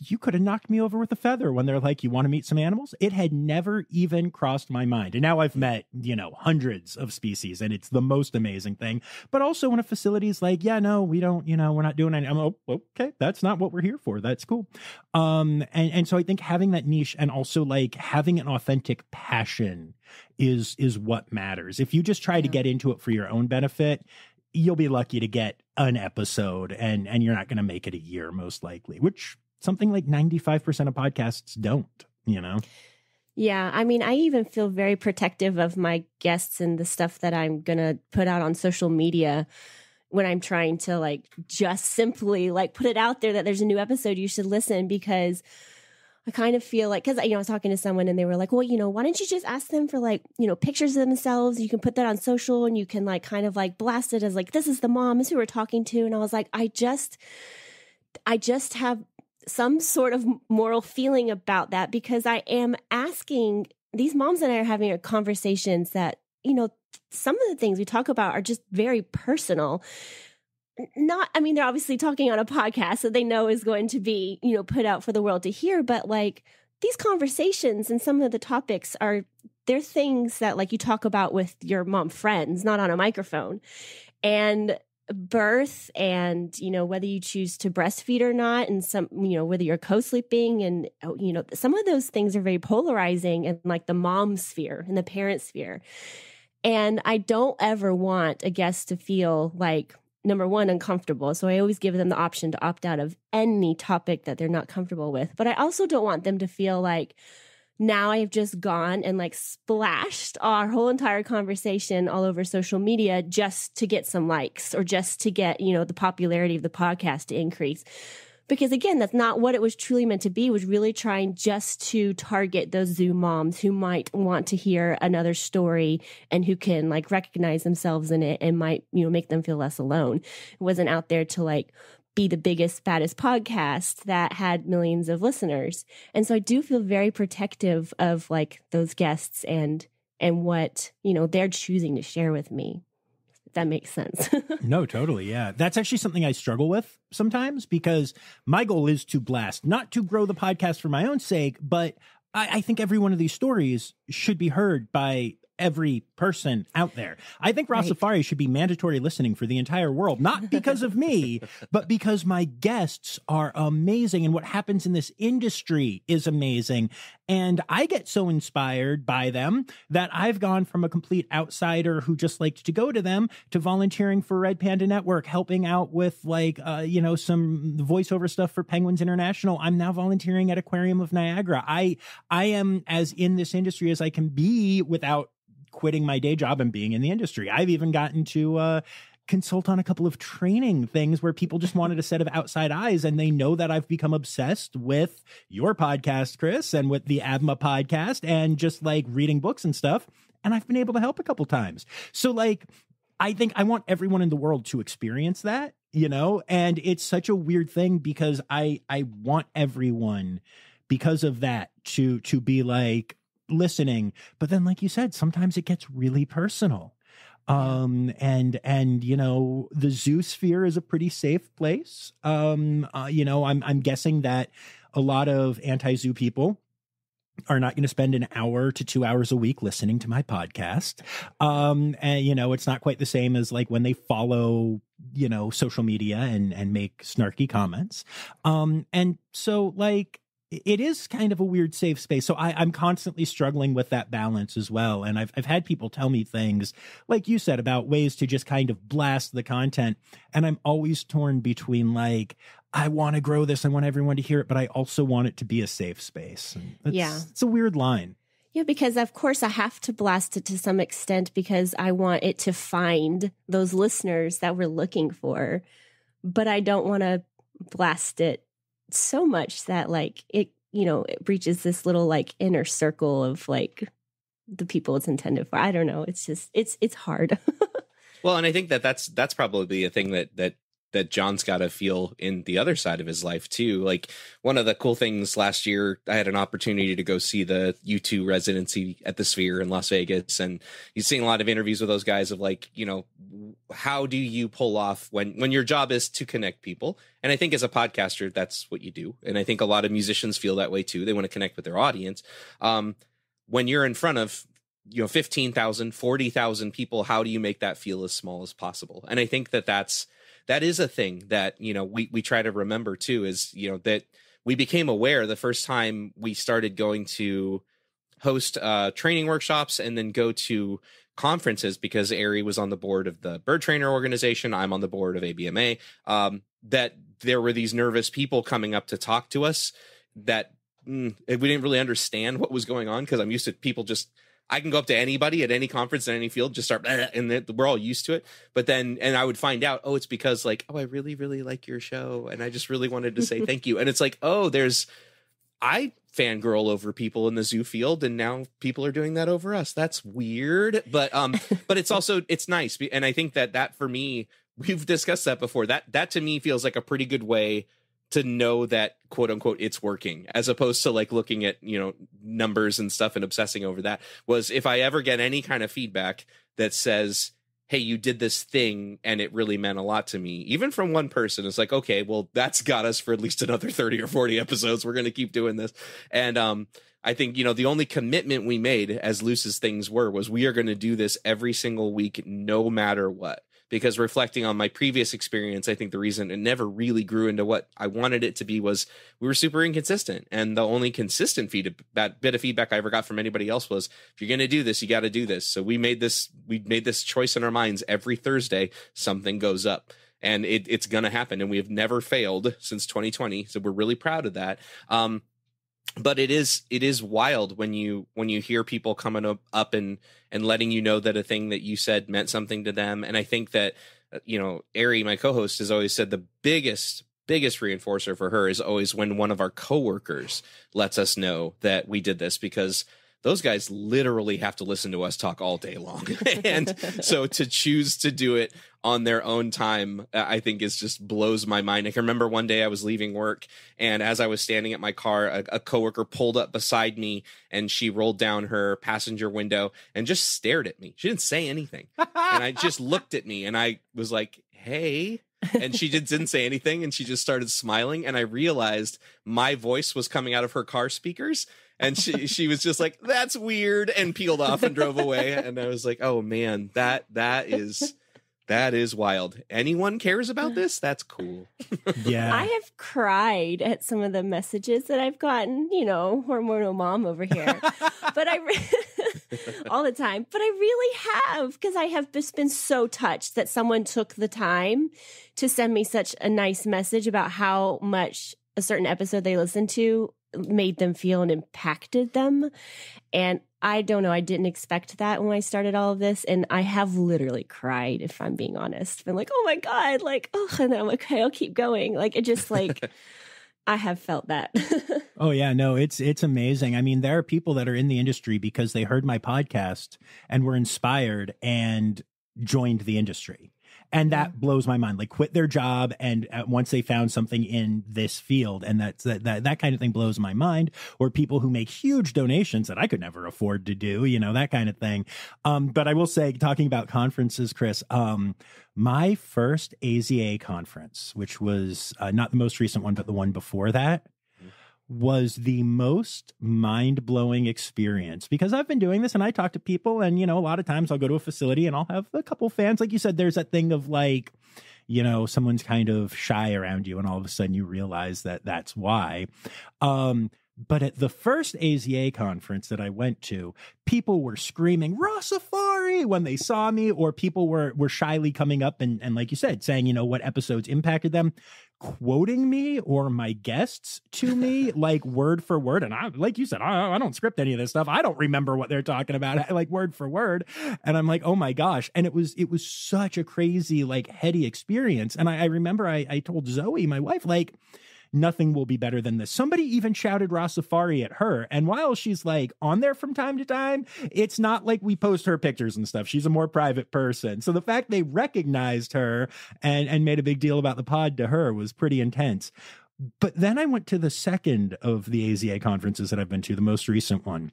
you could have knocked me over with a feather when they're like, you want to meet some animals? It had never even crossed my mind. And now I've met, you know, hundreds of species and it's the most amazing thing. But also when a facility is like, yeah, no, we don't, you know, we're not doing any, I'm oh, okay, that's not what we're here for. That's cool. Um, and, and so I think having that niche and also like having an authentic passion is, is what matters. If you just try yeah. to get into it for your own benefit, you'll be lucky to get an episode and and you're not going to make it a year most likely which something like 95% of podcasts don't, you know? Yeah, I mean, I even feel very protective of my guests and the stuff that I'm going to put out on social media when I'm trying to like just simply like put it out there that there's a new episode you should listen because I kind of feel like, because, you know, I was talking to someone and they were like, well, you know, why don't you just ask them for like, you know, pictures of themselves? You can put that on social and you can like kind of like blast it as like, this is the mom, this is who we're talking to. And I was like, I just, I just have some sort of moral feeling about that because I am asking these moms and I are having conversations that, you know, some of the things we talk about are just very personal. Not, I mean, they're obviously talking on a podcast that they know is going to be, you know, put out for the world to hear, but like these conversations and some of the topics are, they're things that like you talk about with your mom friends, not on a microphone. And birth and you know whether you choose to breastfeed or not and some you know whether you're co-sleeping and oh, you know some of those things are very polarizing and like the mom sphere and the parent sphere. And i don't ever want a guest to feel like number one uncomfortable. So i always give them the option to opt out of any topic that they're not comfortable with. But i also don't want them to feel like now I've just gone and like splashed our whole entire conversation all over social media just to get some likes or just to get, you know, the popularity of the podcast to increase. Because again, that's not what it was truly meant to be, was really trying just to target those Zoo moms who might want to hear another story and who can like recognize themselves in it and might, you know, make them feel less alone. It wasn't out there to like be the biggest, baddest podcast that had millions of listeners. And so I do feel very protective of like those guests and and what, you know, they're choosing to share with me. If that makes sense. [LAUGHS] no, totally. Yeah. That's actually something I struggle with sometimes because my goal is to blast, not to grow the podcast for my own sake, but I, I think every one of these stories should be heard by every person out there. I think Raw right. Safari should be mandatory listening for the entire world, not because of me, [LAUGHS] but because my guests are amazing and what happens in this industry is amazing. And I get so inspired by them that I've gone from a complete outsider who just liked to go to them to volunteering for Red Panda Network, helping out with like, uh, you know, some voiceover stuff for Penguins International. I'm now volunteering at Aquarium of Niagara. I, I am as in this industry as I can be without quitting my day job and being in the industry. I've even gotten to uh, consult on a couple of training things where people just wanted a set of outside eyes and they know that I've become obsessed with your podcast, Chris, and with the ABMA podcast and just like reading books and stuff. And I've been able to help a couple times. So, like, I think I want everyone in the world to experience that, you know, and it's such a weird thing because I I want everyone because of that to to be like listening but then like you said sometimes it gets really personal um and and you know the zoo sphere is a pretty safe place um uh, you know i'm i'm guessing that a lot of anti-zoo people are not going to spend an hour to two hours a week listening to my podcast. Um, and you know, it's not quite the same as like when they follow, you know, social media and, and make snarky comments. Um, and so like, it is kind of a weird safe space. So I, I'm constantly struggling with that balance as well. And I've, I've had people tell me things like you said about ways to just kind of blast the content. And I'm always torn between like, I want to grow this. I want everyone to hear it, but I also want it to be a safe space. It's, Yeah. It's a weird line. Yeah, because of course I have to blast it to some extent because I want it to find those listeners that we're looking for. But I don't want to blast it so much that like it, you know, it reaches this little like inner circle of like the people it's intended for. I don't know. It's just it's it's hard. [LAUGHS] Well, and I think that that's that's probably a thing that that that John's got to feel in the other side of his life too. Like one of the cool things last year, I had an opportunity to go see the U2 residency at the Sphere in Las Vegas, and seen a lot of interviews with those guys of like, you know, how do you pull off when when your job is to connect people? And I think as a podcaster, that's what you do. And I think a lot of musicians feel that way too. They want to connect with their audience. Um, when you're in front of you know 15,000 40,000 people how do you make that feel as small as possible and i think that that's that is a thing that you know we we try to remember too is you know that we became aware the first time we started going to host uh training workshops and then go to conferences because Ari was on the board of the bird trainer organization I'm on the board of ABMA um that there were these nervous people coming up to talk to us that mm, we didn't really understand what was going on because I'm used to people just I can go up to anybody at any conference in any field, just start, and we're all used to it. But then, and I would find out, oh, it's because like, oh, I really, really like your show, and I just really wanted to say [LAUGHS] thank you. And it's like, oh, there's, I fangirl over people in the zoo field, and now people are doing that over us. That's weird, but um, [LAUGHS] but it's also it's nice, and I think that that for me, we've discussed that before. That that to me feels like a pretty good way to know that quote unquote it's working as opposed to like looking at you know numbers and stuff and obsessing over that was if i ever get any kind of feedback that says hey you did this thing and it really meant a lot to me. Even from one person it's like okay well that's got us for at least another [LAUGHS] 30 or 40 episodes. We're going to keep doing this. And um I think, you know, the only commitment we made, as loose as things were, was we are going to do this every single week, no matter what because reflecting on my previous experience, I think the reason it never really grew into what I wanted it to be was we were super inconsistent. And the only consistent feed that bit of feedback I ever got from anybody else was if you're going to do this, you got to do this. So we made this, we made this choice in our minds every Thursday, something goes up and it, it's going to happen. And we have never failed since 2020. So we're really proud of that. Um, but it is it is wild when you when you hear people coming up, and and letting you know that a thing that you said meant something to them. And i think that uh, you know ari my co-host has always said the biggest biggest reinforcer for her is always when one of our coworkers lets us know that we did this because those guys literally have to listen to us talk all day long. [LAUGHS] and so to choose to do it on their own time, uh, I think is just blows my mind. I can remember one day I was leaving work and as I was standing at my car, a, a coworker pulled up beside me and she rolled down her passenger window and just stared at me. She didn't say anything. and I just [LAUGHS] looked at me and I was like, Hey, and she just didn't say anything and she just started smiling and i realized my voice was coming out of her car speakers and she she was just like that's weird and peeled off and drove away. And i was like oh man that that is that is wild. Anyone cares about this? That's cool. [LAUGHS] Yeah. I have cried at some of the messages that I've gotten, you know, hormonal mom over here. [LAUGHS] but I re- [LAUGHS] all the time, but I really have because I have just been so touched that someone took the time to send me such a nice message about how much a certain episode they listened to made them feel and impacted them. And I don't know. I didn't expect that when I started all of this. And I have literally cried, if I'm being honest. Been like, oh my God, like, oh, and then I'm like, okay, I'll keep going. Like, it just like, [LAUGHS] I have felt that. [LAUGHS] oh yeah, no, it's it's amazing. I mean, there are people that are in the industry because they heard my podcast and were inspired and joined the industry and that blows my mind. Like quit their job and uh, once they found something in this field. And that's that, that that kind of thing blows my mind or people who make huge donations that i could never afford to do you know that kind of thing. Um, but i will say talking about conferences chris um, my first AZA conference which was uh, not the most recent one but the one before that was the most mind blowing experience because I've been doing this and I talk to people, and you know, a lot of times I'll go to a facility and I'll have a couple fans. Like you said, there's that thing of like, you know, someone's kind of shy around you, and all of a sudden you realize that that's why. Um, but at the first AZA conference that I went to, people were screaming Rossifari when they saw me, or people were were shyly coming up and, and like you said, saying, you know, what episodes impacted them, quoting me or my guests to me, [LAUGHS] like word for word. And I like you said, I, I don't script any of this stuff. I don't remember what they're talking about, [LAUGHS] like word for word. And I'm like, oh my gosh. And it was it was such a crazy, like heady experience. And I, I remember I, I told Zoe, my wife, like, nothing will be better than this. Somebody even shouted Rossifari at her. And while she's like on there from time to time, it's not like we post her pictures and stuff. She's a more private person. So the fact they recognized her and, and made a big deal about the pod to her was pretty intense. But then I went to the second of the AZA conferences that I've been to, the most recent one.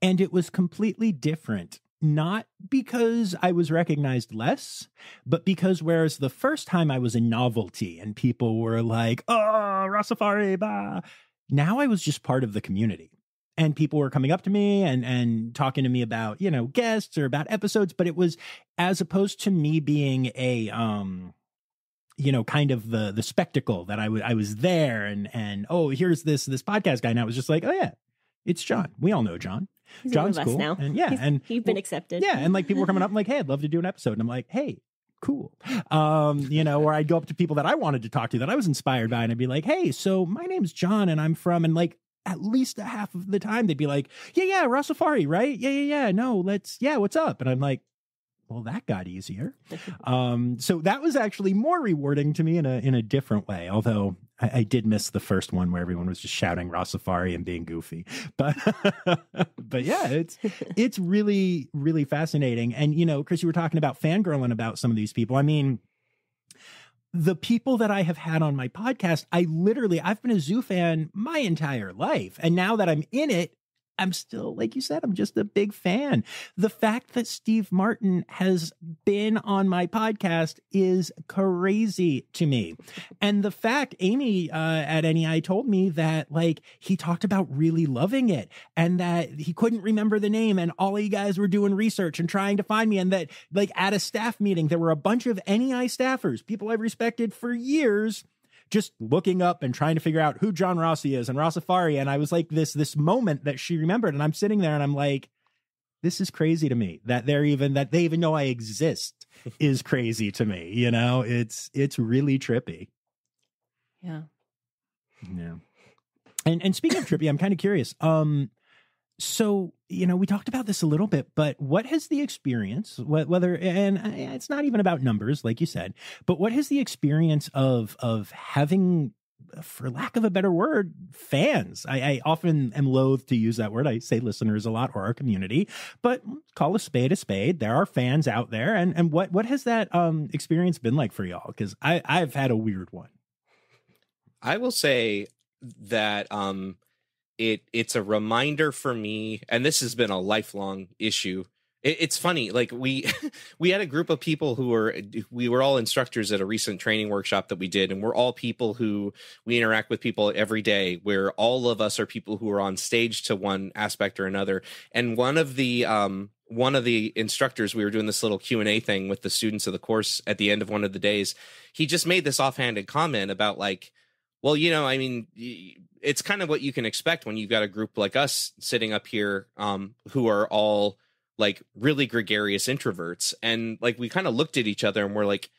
And it was completely different not because I was recognized less, but because whereas the first time I was a novelty and people were like, oh, Rossifari, bah, now I was just part of the community. And people were coming up to me and, and talking to me about, you know, guests or about episodes, but it was as opposed to me being a, um, you know, kind of the the spectacle that I, w- I was there and and oh here's this this podcast guy and I was just like oh yeah it's John we all know John He's John's one of us cool. now. And yeah, He's- and He's been well, accepted. yeah, and like people were coming up and [LAUGHS] like, hey, I'd love to do an episode. And I'm like, hey, cool. Um, you know, or I'd go up to people that I wanted to talk to that I was inspired by, and I'd be like, hey, so my name's John and I'm from and like at least a half of the time they'd be like, Yeah, yeah, Rossifari, right? Yeah, yeah, yeah. No, let's yeah, what's up? And I'm like, well, that got easier. Um, so that was actually more rewarding to me in a in a different way. Although I, I did miss the first one where everyone was just shouting Rossifari and being goofy. But [LAUGHS] but yeah, it's [LAUGHS] it's really really fascinating. And you know, Chris, you were talking about fangirling about some of these people. I mean. The people that I have had on my podcast, I literally, I've been a zoo fan my entire life. And now that I'm in it, I'm still, like you said, I'm just a big fan. The fact that Steve Martin has been on my podcast is crazy to me. And the fact Amy uh, at NEI told me that, like, he talked about really loving it and that he couldn't remember the name and all you guys were doing research and trying to find me. And that, like, at a staff meeting, there were a bunch of NEI staffers, people I've respected for years just looking up and trying to figure out who John Rossi is and Rossifari. And I was like, this, this moment that she remembered. And I'm sitting there and I'm like, this is crazy to me that they're even, that they even know I exist [LAUGHS] is crazy to me. You know, it's, it's really trippy. Yeah. Yeah. And, and speaking of trippy, I'm kind of curious. Um, so you know we talked about this a little bit but what has the experience whether and it's not even about numbers like you said but what has the experience of of having for lack of a better word fans? I, I often am loath to use that word. I say listeners a lot or our community but call a spade a spade. There are fans out there and and what what has that um experience been like for y'all? Because i i've had a weird one. I will say that um it it's a reminder for me and this has been a lifelong issue. It, it's funny like we [LAUGHS] we had a group of people who were we were all instructors at a recent training workshop that we did and we're all people who we interact with people every day where all of us are people who are on stage to one aspect or another and one of the um one of the instructors we were doing this little q&a thing with the students of the course at the end of one of the days he just made this offhanded comment about like well, you know, I mean, it's kind of what you can expect when you've got a group like us sitting up here um, who are all like really gregarious introverts. And like we kind of looked at each other and we're like,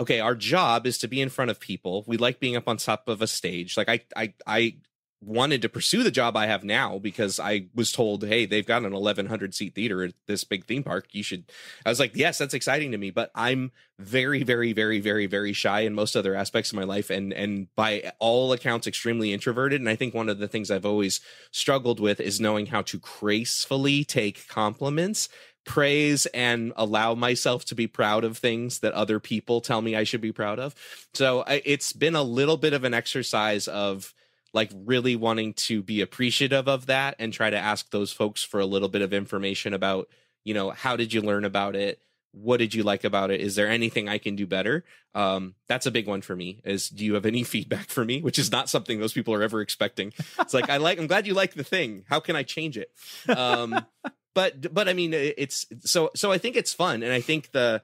okay, our job is to be in front of people. We like being up on top of a stage. Like I I I wanted to pursue the job I have now because I was told, hey, they've got an 1100 seat theater at this big theme park. You should. I was like, yes, that's exciting to me, but I'm very, very, very, very, very shy in most other aspects of my life, and and by all accounts, extremely introverted. And I think one of the things I've always struggled with is knowing how to gracefully take compliments praise and allow myself to be proud of things that other people tell me I should be proud of. So it's been a little bit of an exercise of like really wanting to be appreciative of that and try to ask those folks for a little bit of information about, you know, how did you learn about it? What did you like about it? Is there anything I can do better? Um, that's a big one for me. Is do you have any [LAUGHS] feedback for me? Which is not something those people are ever expecting. It's like I like. I'm glad you like the thing. How can I change it? Um, [LAUGHS] but but I mean, it's so so. I think it's fun, and I think the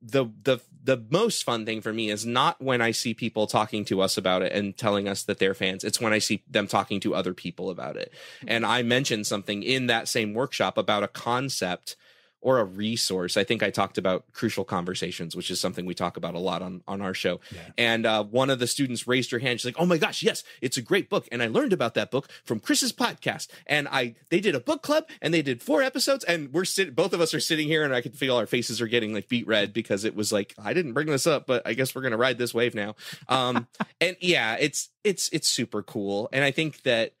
the the the most fun thing for me is not when I see people talking to us about it and telling us that they're fans. It's when I see them talking to other people about it. And I mentioned something in that same workshop about a concept or a resource. I think I talked about crucial conversations, which is something we talk about a lot on on our show. Yeah. And uh, one of the students raised her hand. She's like, "Oh my gosh, yes, it's a great book." And I learned about that book from Chris's podcast. And I they did a book club and they did four episodes. And we're sitting, both of us are sitting here, and I can feel our faces are getting like beat red because it was like I didn't bring this up, but I guess we're gonna ride this wave now. Um, [LAUGHS] and yeah, it's it's it's super cool. And I think that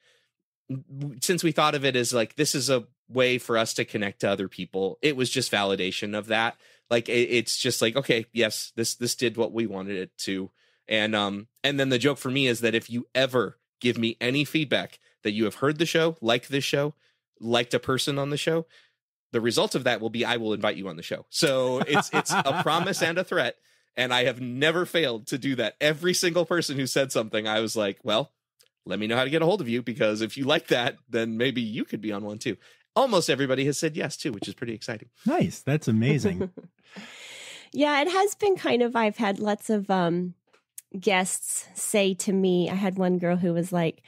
since we thought of it as like this is a way for us to connect to other people. It was just validation of that. Like it, it's just like okay, yes, this this did what we wanted it to. And um and then the joke for me is that if you ever give me any feedback that you have heard the show, liked this show, liked a person on the show, the result of that will be I will invite you on the show. So it's it's a promise and a threat. And I have never failed to do that. Every single person who said something, I was like, well, let me know how to get a hold of you because if you like that, then maybe you could be on one too almost everybody has said yes too, which is pretty exciting. Nice. That's amazing. [LAUGHS] yeah, it has been kind of, I've had lots of um, guests say to me, I had one girl who was like,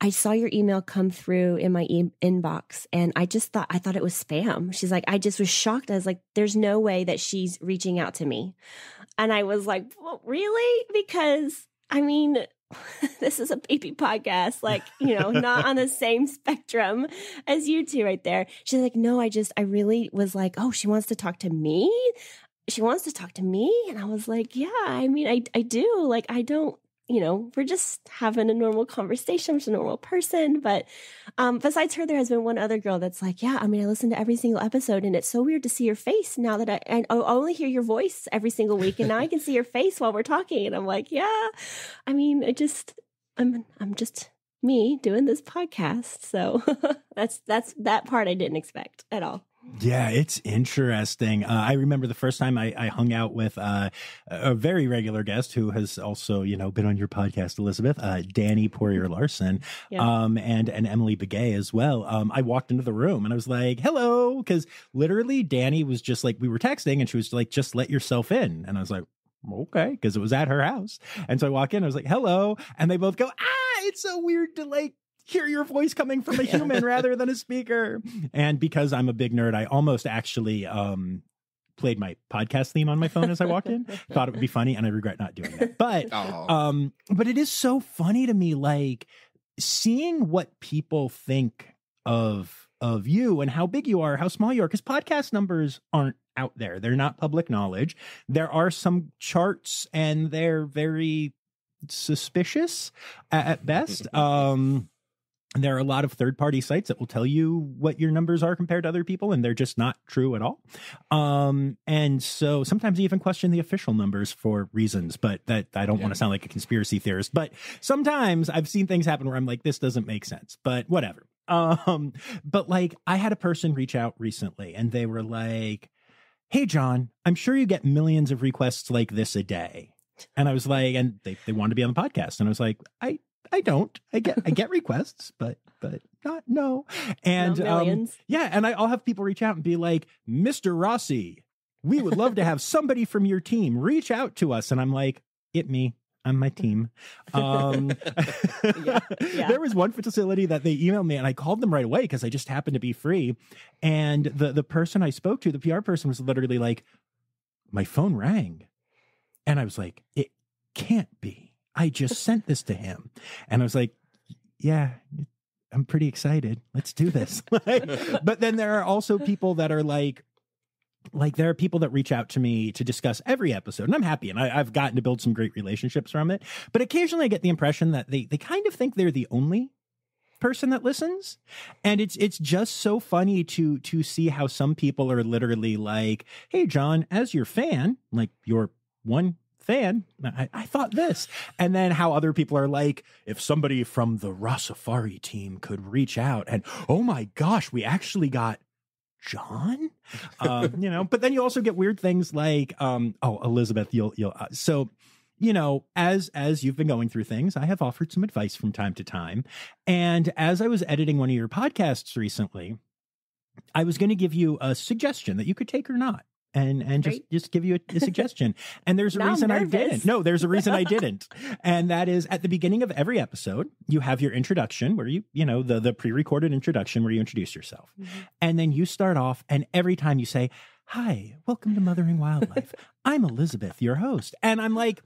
I saw your email come through in my e- inbox and I just thought, I thought it was spam. She's like, I just was shocked. I was like, there's no way that she's reaching out to me. And I was like, well, really? Because I mean, [LAUGHS] this is a baby podcast, like, you know, not on the same spectrum as you two right there. She's like, no, I just, I really was like, oh, she wants to talk to me. She wants to talk to me. And I was like, yeah, I mean, I, I do. Like, I don't, you know, we're just having a normal conversation. with a normal person. But um, besides her, there has been one other girl that's like, yeah, I mean, I listen to every single episode and it's so weird to see your face now that I, I, I only hear your voice every single week. And now I can see your face while we're talking. And I'm like, yeah, I mean, it just, I'm, I'm just me doing this podcast. So [LAUGHS] that's, that's that part I didn't expect at all. Yeah, it's interesting. Uh, I remember the first time I, I hung out with uh, a very regular guest who has also, you know, been on your podcast, Elizabeth, uh, Danny Poirier Larson, yeah. um, and and Emily Begay as well. Um, I walked into the room and I was like, "Hello," because literally Danny was just like we were texting, and she was like, "Just let yourself in," and I was like, okay, because it was at her house. And so I walk in, I was like, hello. And they both go, ah, it's so weird to like hear your voice coming from a human rather than a speaker. And because I'm a big nerd, I almost actually um played my podcast theme on my phone as I walked in. [LAUGHS] Thought it would be funny and I regret not doing that. But [LAUGHS] oh. um but it is so funny to me like seeing what people think of of you and how big you are, how small you are cuz podcast numbers aren't out there. They're not public knowledge. There are some charts and they're very suspicious at best. [LAUGHS] Um there are a lot of third party sites that will tell you what your numbers are compared to other people and they're just not true at all. Um, and so sometimes you even question the official numbers for reasons but that i don't yeah. want to sound like a conspiracy theorist but sometimes i've seen things happen where i'm like this doesn't make sense but whatever. Um, but like i had a person reach out recently and they were like hey john i'm sure you get millions of requests like this a day. And i was like and they, they wanted to be on the podcast and i was like i I don't. I get I get requests, but but not no. And um, yeah, and I, I'll have people reach out and be like, Mr. Rossi, we would love to have somebody from your team reach out to us. And I'm like, it me. I'm my team. Um, yeah, [LAUGHS] [LAUGHS] yeah. there was one facility that they emailed me and I called them right away because I just happened to be free. And the, the person I spoke to, the PR person was literally like, my phone rang. And I was like, it can't be. I just sent this to him. And I was like, yeah, I'm pretty excited. Let's do this. [LAUGHS] but then there are also people that are like, like there are people that reach out to me to discuss every episode and i'm happy and I, have gotten to build some great relationships from it but occasionally i get the impression that they, they kind of think they're the only person that listens and it's it's just so funny to to see how some people are literally like hey john as your fan like your one fan I, I, thought this and then how other people are like if somebody from the Rossifari team could reach out and oh my gosh we actually got John, um, you know. But then you also get weird things like, um, oh, Elizabeth, you'll you'll. Uh, so, you know, as as you've been going through things, I have offered some advice from time to time, and as I was editing one of your podcasts recently, I was going to give you a suggestion that you could take or not and and just just give you a, a suggestion. [LAUGHS] And there's a now reason I didn't. No, there's a reason I didn't. [LAUGHS] And that is at the beginning of every episode, you have your introduction where you, you know, the the pre-recorded introduction where you introduce yourself. Mm-hmm. And then you start off and every time you say, "Hi, welcome to Mothering Wildlife. I'm Elizabeth, your host." And I'm like,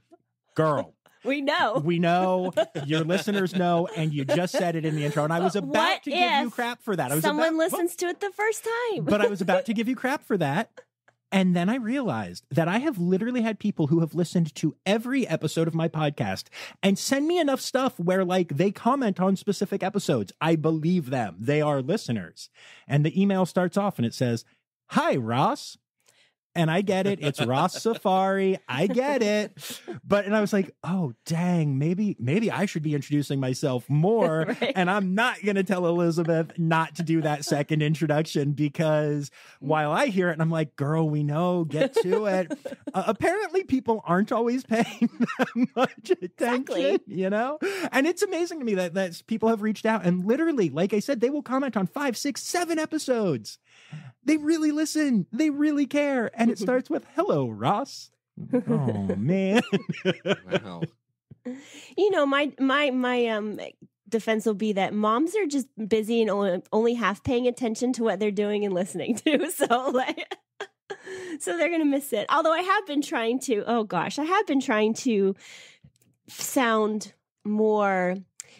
"Girl, [LAUGHS] we know. We know. Your listeners know, and you just said it in the intro. And I was about what to give you crap for that. I was someone about, listens to it the first time. but I was about to give you crap for that. And then I realized that I have literally had people who have listened to every episode of my podcast and send me enough stuff where like they comment on specific episodes. I believe them. They are listeners. And the email starts off and it says, Hi, Ross and I get it. It's Ross Safari. I get it. But and I was like, oh dang, maybe maybe I should be introducing myself more. [LAUGHS] right. And I'm not gonna tell Elizabeth not to do that second introduction because while I hear it and I'm like, girl, we know, get to it. [LAUGHS] uh, apparently people aren't always paying [LAUGHS] that much attention, exactly. you know? And it's amazing to me that that people have reached out and literally, like I said, they will comment on five, six, seven episodes they really listen. They really care. And it [LAUGHS] starts with hello, Ross. Oh [LAUGHS] man. wow. You know, my my my um defense will be that moms are just busy and only, only half paying attention to what they're doing and listening to. [LAUGHS] So like so they're going to miss it. Although I have been trying to, oh gosh, I have been trying to sound more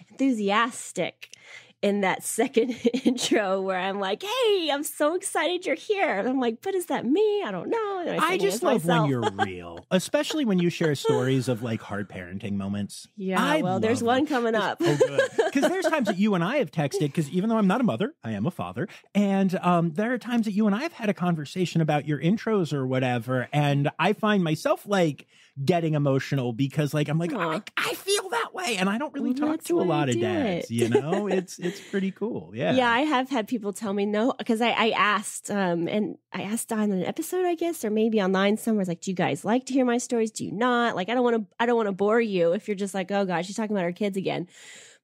enthusiastic in that second [LAUGHS] intro where I'm like, "Hey, I'm so excited you're here." And I'm like, "But is that me? I don't know." I, I just love myself. when you're real, [LAUGHS] especially when you share stories of like hard parenting moments. Yeah, I well, there's one coming up. oh. Because there's times that you and I have texted. Because even though I'm not a mother, I am a father, and um, there are times that you and I have had a conversation about your intros or whatever, and I find myself like getting emotional because like I'm like I, I, feel that way and I don't really well, talk to a lot of dads. It. You know, it's it's pretty cool. [LAUGHS] Yeah, yeah. I have had people tell me no because I, I asked um and I asked on an episode I guess or maybe online somewhere like, do you guys like to hear my stories? Do you not? Like I don't want to I don't want to bore you if you're just like oh gosh she's talking about her kids again.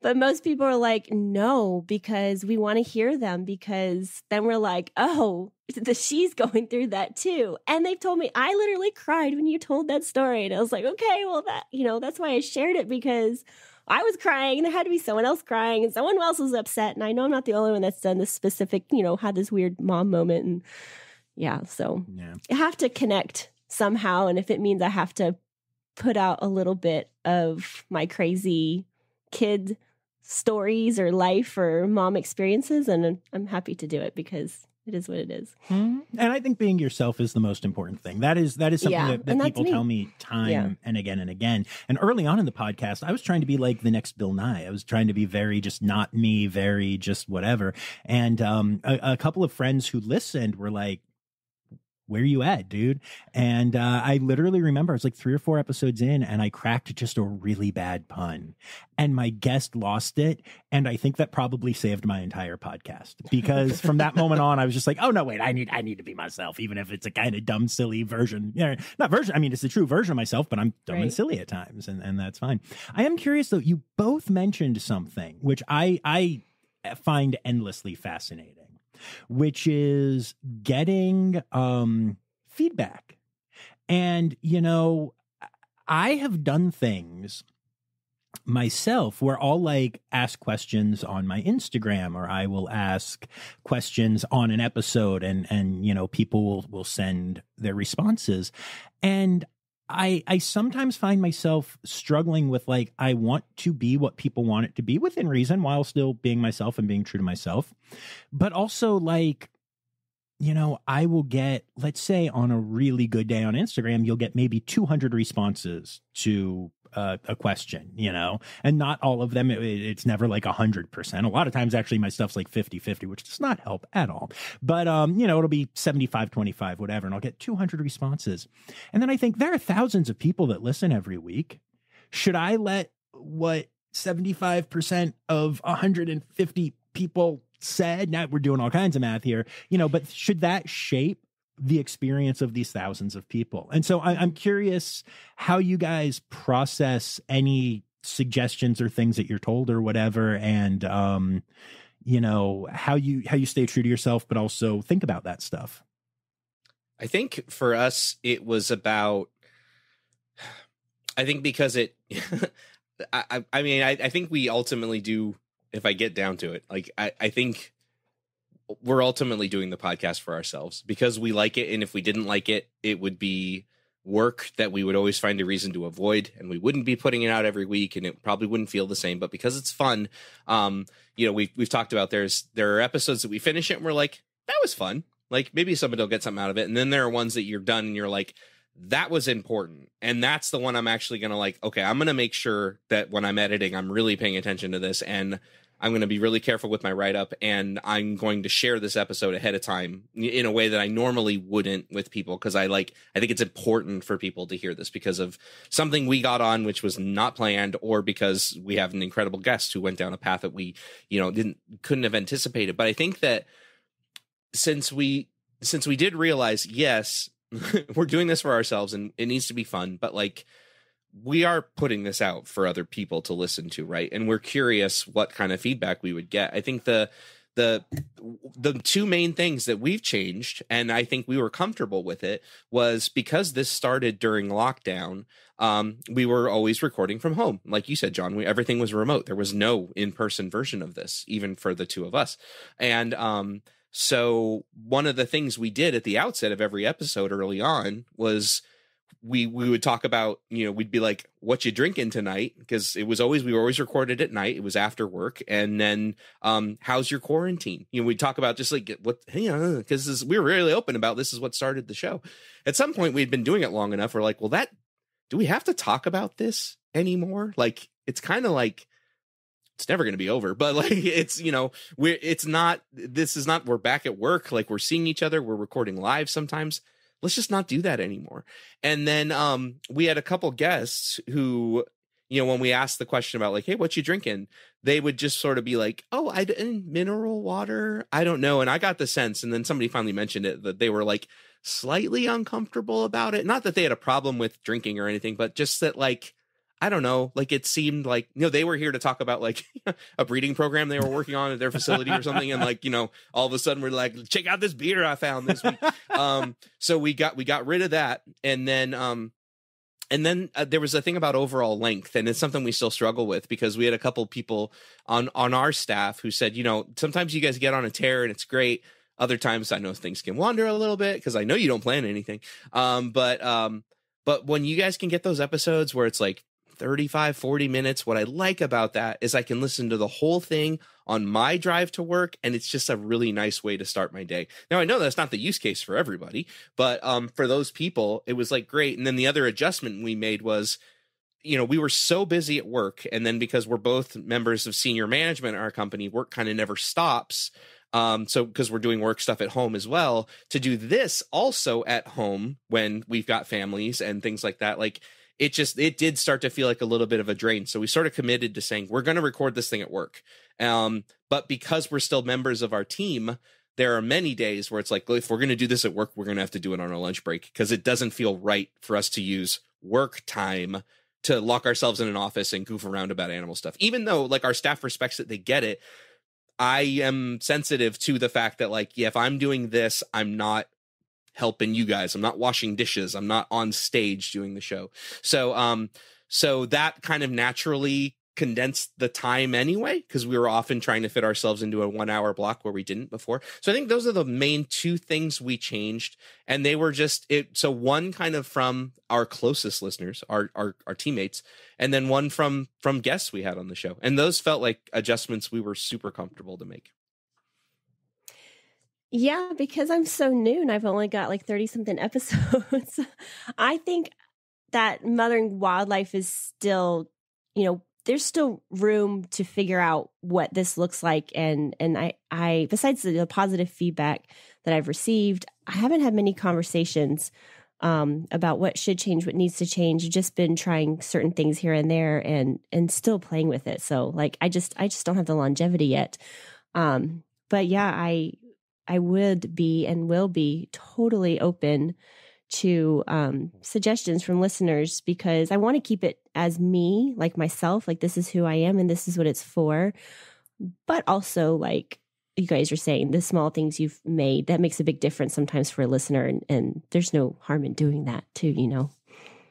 But most people are like, no, because we want to hear them because then we're like, oh, [LAUGHS] the she's going through that too. And they've told me I literally cried when you told that story. And I was like, okay, well that you know, that's why I shared it because I was crying and there had to be someone else crying and someone else was upset. And I know I'm not the only one that's done this specific, you know, had this weird mom moment and yeah, so yeah. I have to connect somehow. And if it means I have to put out a little bit of my crazy kid stories or life or mom experiences and i'm happy to do it because it is what it is. Mm-hmm. And I think being yourself is the most important thing. That is that is something yeah, that, that people me. tell me time yeah. and again and again. And early on in the podcast, I was trying to be like the next Bill Nye. I was trying to be very just not me, very just whatever. And um, a, a couple of friends who listened were like, where you at, dude? And uh, I literally remember I was like three or four episodes in and I cracked just a really bad pun. And my guest lost it. And I think that probably saved my entire podcast because from that moment on, I was just like, oh no, wait, I need, I need to be myself, even if it's a kind of dumb, silly version. Yeah, not version. I mean, it's the true version of myself, but I'm dumb right. and silly at times. And, and that's fine. I am curious though, you both mentioned something, which I, I find endlessly fascinating which is getting um, feedback. And, you know, I have done things myself where I'll like ask questions on my Instagram or I will ask questions on an episode and and you know people will will send their responses and I I sometimes find myself struggling with like I want to be what people want it to be within reason while still being myself and being true to myself. But also like you know, I will get let's say on a really good day on Instagram, you'll get maybe 200 responses to uh, a question, you know, and not all of them. It, it's never like a hundred percent. A lot of times, actually, my stuff's like 50 50, which does not help at all. But, um, you know, it'll be 75 25, whatever. And I'll get 200 responses. And then I think there are thousands of people that listen every week. Should I let what 75% of 150 people said? Now we're doing all kinds of math here, you know, but should that shape the experience of these thousands of people. And so I, am curious how you guys process any suggestions or things that you're told or whatever, and um, you know how you how you stay true to yourself, but also think about that stuff. I think for us, it was about. I think because it, [LAUGHS] I, I mean, I, I think we ultimately do. If I get down to it, like I, I think we're ultimately doing the podcast for ourselves. Because we like it and if we didn't like it it would be work that we would always find a reason to avoid and we wouldn't be putting it out every week and it probably wouldn't feel the same. But because it's fun um you know we've, we've talked about there's there are episodes that we finish it and we're like that was fun. Like maybe somebody will get something out of it. And then there are ones that you're done and you're like that was important. And that's the one i'm actually gonna like okay i'm gonna make sure that when i'm editing i'm really paying attention to this. And I'm going to be really careful with my write up and I'm going to share this episode ahead of time in a way that I normally wouldn't with people because I like I think it's important for people to hear this because of something we got on which was not planned or because we have an incredible guest who went down a path that we, you know, didn't couldn't have anticipated. But I think that since we since we did realize yes, [LAUGHS] we're doing this for ourselves and it needs to be fun, but like we are putting this out for other people to listen to, right? And we're curious what kind of feedback we would get. I think the the the two main things that we've changed and i think we were comfortable with it was because this started during lockdown um, we were always recording from home like you said john we, everything was remote there was no in-person version of this even for the two of us and um, so one of the things we did at the outset of every episode early on was we we would talk about you know we'd be like what you drinking tonight? Because it was always we were always recorded at night. It was after work. And then um how's your quarantine? You know we'd talk about just like what you know because we were really open about this is what started the show. At some point we'd been doing it long enough we're like well that do we have to talk about this anymore? Like it's kind of like it's never going to be over. But like [LAUGHS] it's you know we're it's not this is not we're back at work. Like we're seeing each other. We're recording live sometimes let's just not do that anymore. And then um, we had a couple guests who, you know, when we asked the question about like, hey, what you drinking? They would just sort of be like, oh, I didn't mineral water. I don't know. And I got the sense, and then somebody finally mentioned it that they were like slightly uncomfortable about it. Not that they had a problem with drinking or anything, but just that like I don't know, like it seemed like you know they were here to talk about like [LAUGHS] a breeding program they were working on at their facility or something, and like you know all of a sudden we're like, check out this beer I found this week. [LAUGHS] um, so we got we got rid of that, and then um, and then uh, there was a thing about overall length, and it's something we still struggle with because we had a couple people on on our staff who said, you know, sometimes you guys get on a tear and it's great. Other times I know things can wander a little bit because I know you don't plan anything. Um, but um, but when you guys can get those episodes where it's like 35, 40 minutes. What I like about that is I can listen to the whole thing on my drive to work, and it's just a really nice way to start my day. Now, I know that's not the use case for everybody, but um, for those people, it was like great. And then the other adjustment we made was, you know, we were so busy at work. And then because we're both members of senior management at our company, work kind of never stops. Um, so because we're doing work stuff at home as well, to do this also at home when we've got families and things like that, like it just it did start to feel like a little bit of a drain. So we sort of committed to saying we're going to record this thing at work. Um, but because we're still members of our team, there are many days where it's like if we're going to do this at work, we're going to have to do it on our lunch break because it doesn't feel right for us to use work time to lock ourselves in an office and goof around about animal stuff. Even though like our staff respects it, they get it. I am sensitive to the fact that like yeah, if I'm doing this, I'm not helping you guys. I'm not washing dishes. I'm not on stage doing the show. So um so that kind of naturally condensed the time anyway because we were often trying to fit ourselves into a one hour block where we didn't before so i think those are the main two things we changed and they were just it so one kind of from our closest listeners our our, our teammates and then one from from guests we had on the show and those felt like adjustments we were super comfortable to make yeah, because I'm so new and I've only got like 30 something [LAUGHS] episodes. I think that mothering wildlife is still, you know, there's still room to figure out what this looks like and and I I besides the positive feedback that I've received, I haven't had many conversations um, about what should change, what needs to change. I've just been trying certain things here and there and and still playing with it. So like I just I just don't have the longevity yet. Um, but yeah, I I would be and will be totally open to um, suggestions from listeners because I want to keep it as me, like myself, like this is who I am and this is what it's for. But also, like you guys are saying, the small things you've made that makes a big difference sometimes for a listener, and, and there's no harm in doing that too, you know.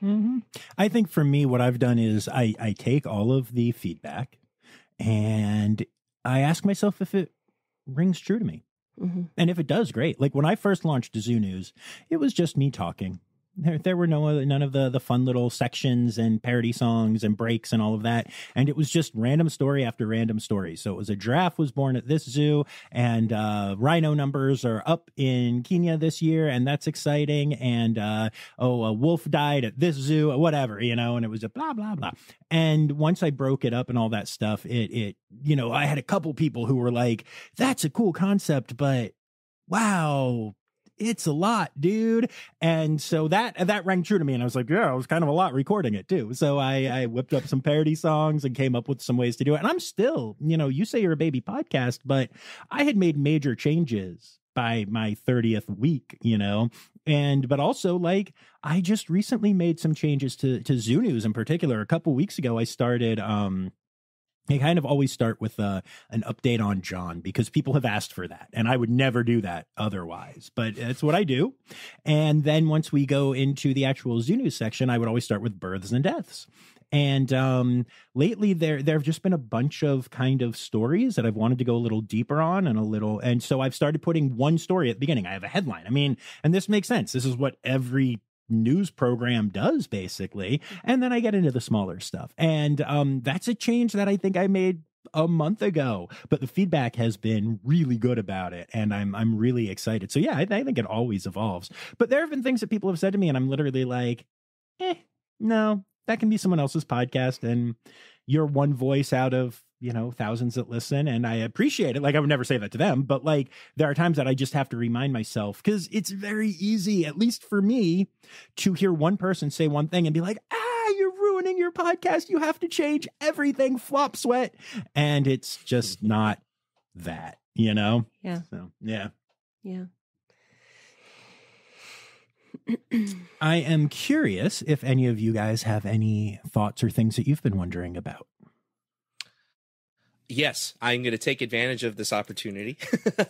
Mm-hmm. I think for me, what I've done is I, I take all of the feedback and I ask myself if it rings true to me. Mm-hmm. And if it does, great. Like when I first launched Zoo News, it was just me talking. There, there were no none of the the fun little sections and parody songs and breaks and all of that. And it was just random story after random story. So it was a giraffe was born at this zoo, and uh, rhino numbers are up in Kenya this year, and that's exciting. And uh, oh, a wolf died at this zoo, whatever, you know. And it was a blah blah blah. And once I broke it up and all that stuff, it it you know I had a couple people who were like, "That's a cool concept, but." Wow, it's a lot, dude. And so that that rang true to me, and I was like, yeah, it was kind of a lot recording it too. So I I whipped up some parody songs and came up with some ways to do it. And I'm still, you know, you say you're a baby podcast, but I had made major changes by my 30th week, you know. And but also like I just recently made some changes to to Zoo News in particular. A couple weeks ago I started um I kind of always start with uh, an update on John because people have asked for that, and I would never do that otherwise. But that's what I do. And then once we go into the actual Zoo News section, I would always start with births and deaths. And um, lately, there there have just been a bunch of kind of stories that I've wanted to go a little deeper on, and a little, and so I've started putting one story at the beginning. I have a headline. I mean, and this makes sense. This is what every news program does basically and then i get into the smaller stuff. And um that's a change that i think i made a month ago but the feedback has been really good about it and i'm i'm really excited. So yeah i, I think it always evolves. But there have been things that people have said to me and i'm literally like eh no that can be someone else's podcast and you're one voice out of you know thousands that listen and i appreciate it. Like i would never say that to them but like there are times that i just have to remind myself because it's very easy at least for me to hear one person say one thing and be like ah you're ruining your podcast. You have to change everything flop sweat. And it's just not that you know? Yeah. So yeah. Yeah. I am curious if any of you guys have any thoughts or things that you've been wondering about. Yes, I'm going to take advantage of this opportunity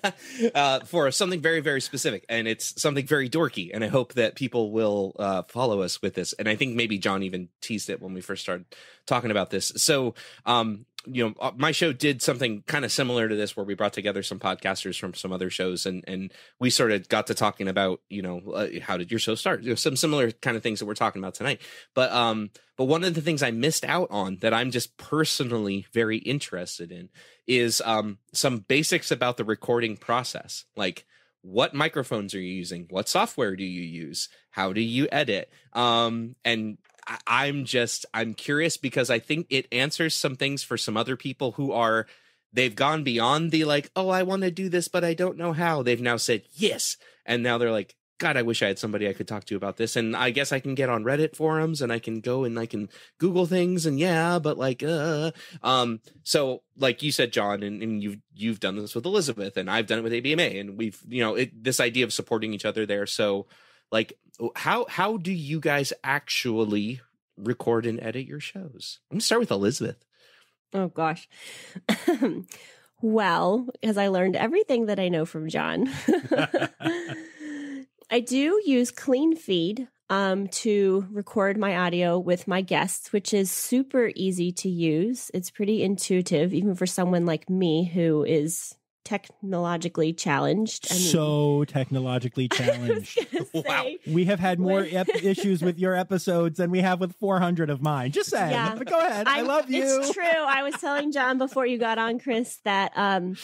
[LAUGHS] uh, for something very, very specific, and it's something very dorky. And I hope that people will uh, follow us with this. And I think maybe John even teased it when we first started talking about this. So, um, you know, uh, my show did something kind of similar to this, where we brought together some podcasters from some other shows, and and we sort of got to talking about, you know, uh, how did your show start? You know, some similar kind of things that we're talking about tonight. But um, but one of the things I missed out on that I'm just personally very interested in is um some basics about the recording process, like what microphones are you using what software do you use how do you edit um and I'm just I'm curious because I think it answers some things for some other people who are they've gone beyond the like oh I want to do this but I don't know how. They've now said yes. And now they're like god I wish I had somebody I could talk to about this. And I guess I can get on Reddit forums and I can go and I can google things and yeah but like uh um so like you said John and, and you've you've done this with Elizabeth and I've done it with ABMA and we've you know it, this idea of supporting each other there. So like how how do you guys actually record and edit your shows? I'm gonna start with Elizabeth. Oh gosh. [COUGHS] well, because I learned everything that I know from John. [LAUGHS] [LAUGHS] I do use Clean Feed. um, to record my audio with my guests, which is super easy to use. It's pretty intuitive, even for someone like me who is technologically challenged. I mean, so technologically [LAUGHS] challenged. wow. We have had more ep- issues with your episodes than we have with 400 of mine. Just saying. Yeah. But go ahead. I, I love you. It's true. I was telling John before you got on, Chris, that um,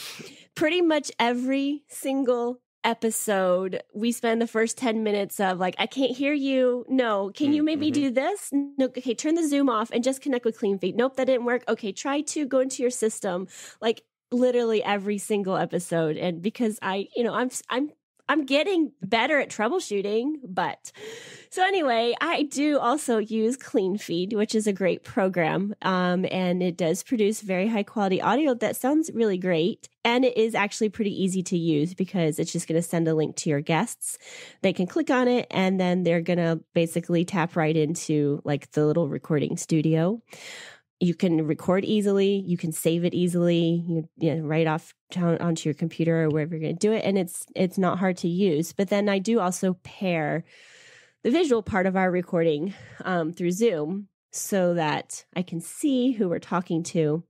pretty much every single episode we spend the first 10 minutes of like i can't hear you no can you maybe mm-hmm. do this no okay turn the zoom off and just connect with clean feed nope that didn't work okay try to go into your system like literally every single episode and because i you know i'm i'm i'm getting better at troubleshooting but so anyway i do also use clean feed which is a great program um, and it does produce very high quality audio that sounds really great and it is actually pretty easy to use because it's just going to send a link to your guests. They can click on it and then they're going to basically tap right into like the little recording studio you can record easily you can save it easily you, you know, right off onto your computer or wherever you're going to do it and it's it's not hard to use. But then i do also pair the visual part of our recording um, through zoom so that i can see who we're talking to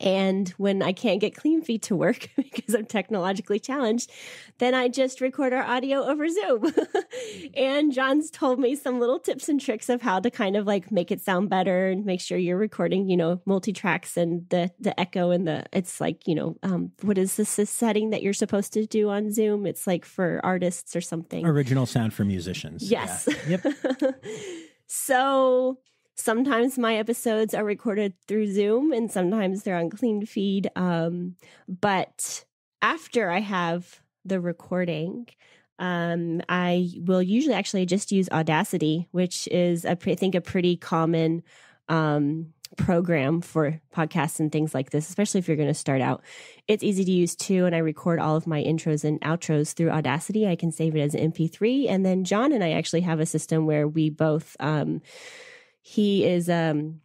and when I can't get clean feed to work [LAUGHS] because I'm technologically challenged, then I just record our audio over Zoom. [LAUGHS] and John's told me some little tips and tricks of how to kind of like make it sound better and make sure you're recording, you know, multi tracks and the the echo and the it's like, you know, um, what is this, this setting that you're supposed to do on Zoom? It's like for artists or something. Original sound for musicians. Yes. Yeah. Yep. [LAUGHS] so sometimes my episodes are recorded through Zoom and sometimes they're on clean feed. Um, but after I have the recording, um, I will usually actually just use Audacity, which is I think a pretty common um, program for podcasts and things like this, especially if you're going to start out. It's easy to use too, and I record all of my intros and outros through Audacity. I can save it as an MP3, and then John and I actually have a system where we both. Um, he is um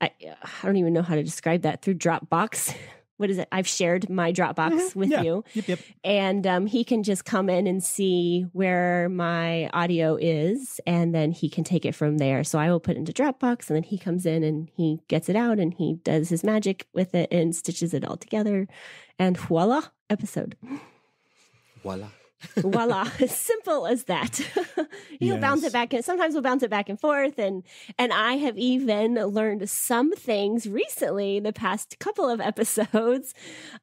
I, I don't even know how to describe that through Dropbox. [LAUGHS] What is it? I've shared my Dropbox mm-hmm. with yeah. you. Yep, yep. And um, he can just come in and see where my audio is, and then he can take it from there. So I will put it into Dropbox, and then he comes in and he gets it out and he does his magic with it and stitches it all together. And voila, episode. Voila voila [LAUGHS] as simple as that [LAUGHS] you'll yes. bounce it back and sometimes we'll bounce it back and forth and and i have even learned some things recently the past couple of episodes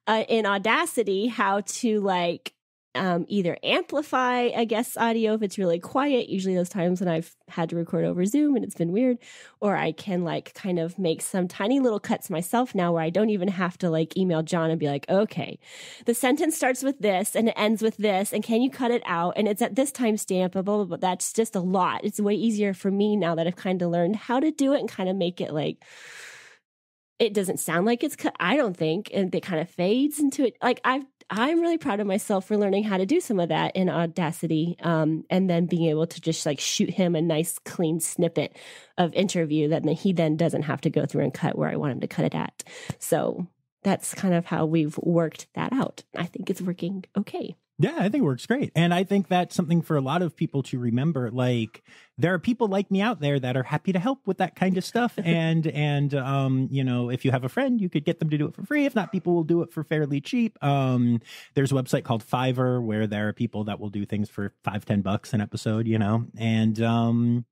uh, in audacity how to like um, either amplify a guest's audio if it's really quiet, usually those times when I've had to record over Zoom and it's been weird, or I can like kind of make some tiny little cuts myself now where I don't even have to like email John and be like, okay, the sentence starts with this and it ends with this, and can you cut it out? And it's at this timestamp, blah, blah, blah. That's just a lot. It's way easier for me now that I've kind of learned how to do it and kind of make it like, it doesn't sound like it's cut. I don't think, and it kind of fades into it. Like I've I'm really proud of myself for learning how to do some of that in Audacity, um, and then being able to just like shoot him a nice clean snippet of interview that he then doesn't have to go through and cut where I want him to cut it at. So that's kind of how we've worked that out. I think it's working okay. Yeah, I think it works great. And I think that's something for a lot of people to remember. Like there are people like me out there that are happy to help with that kind of stuff. [LAUGHS] and and um, you know, if you have a friend, you could get them to do it for free. If not, people will do it for fairly cheap. Um, there's a website called Fiverr where there are people that will do things for five, ten bucks an episode, you know. And um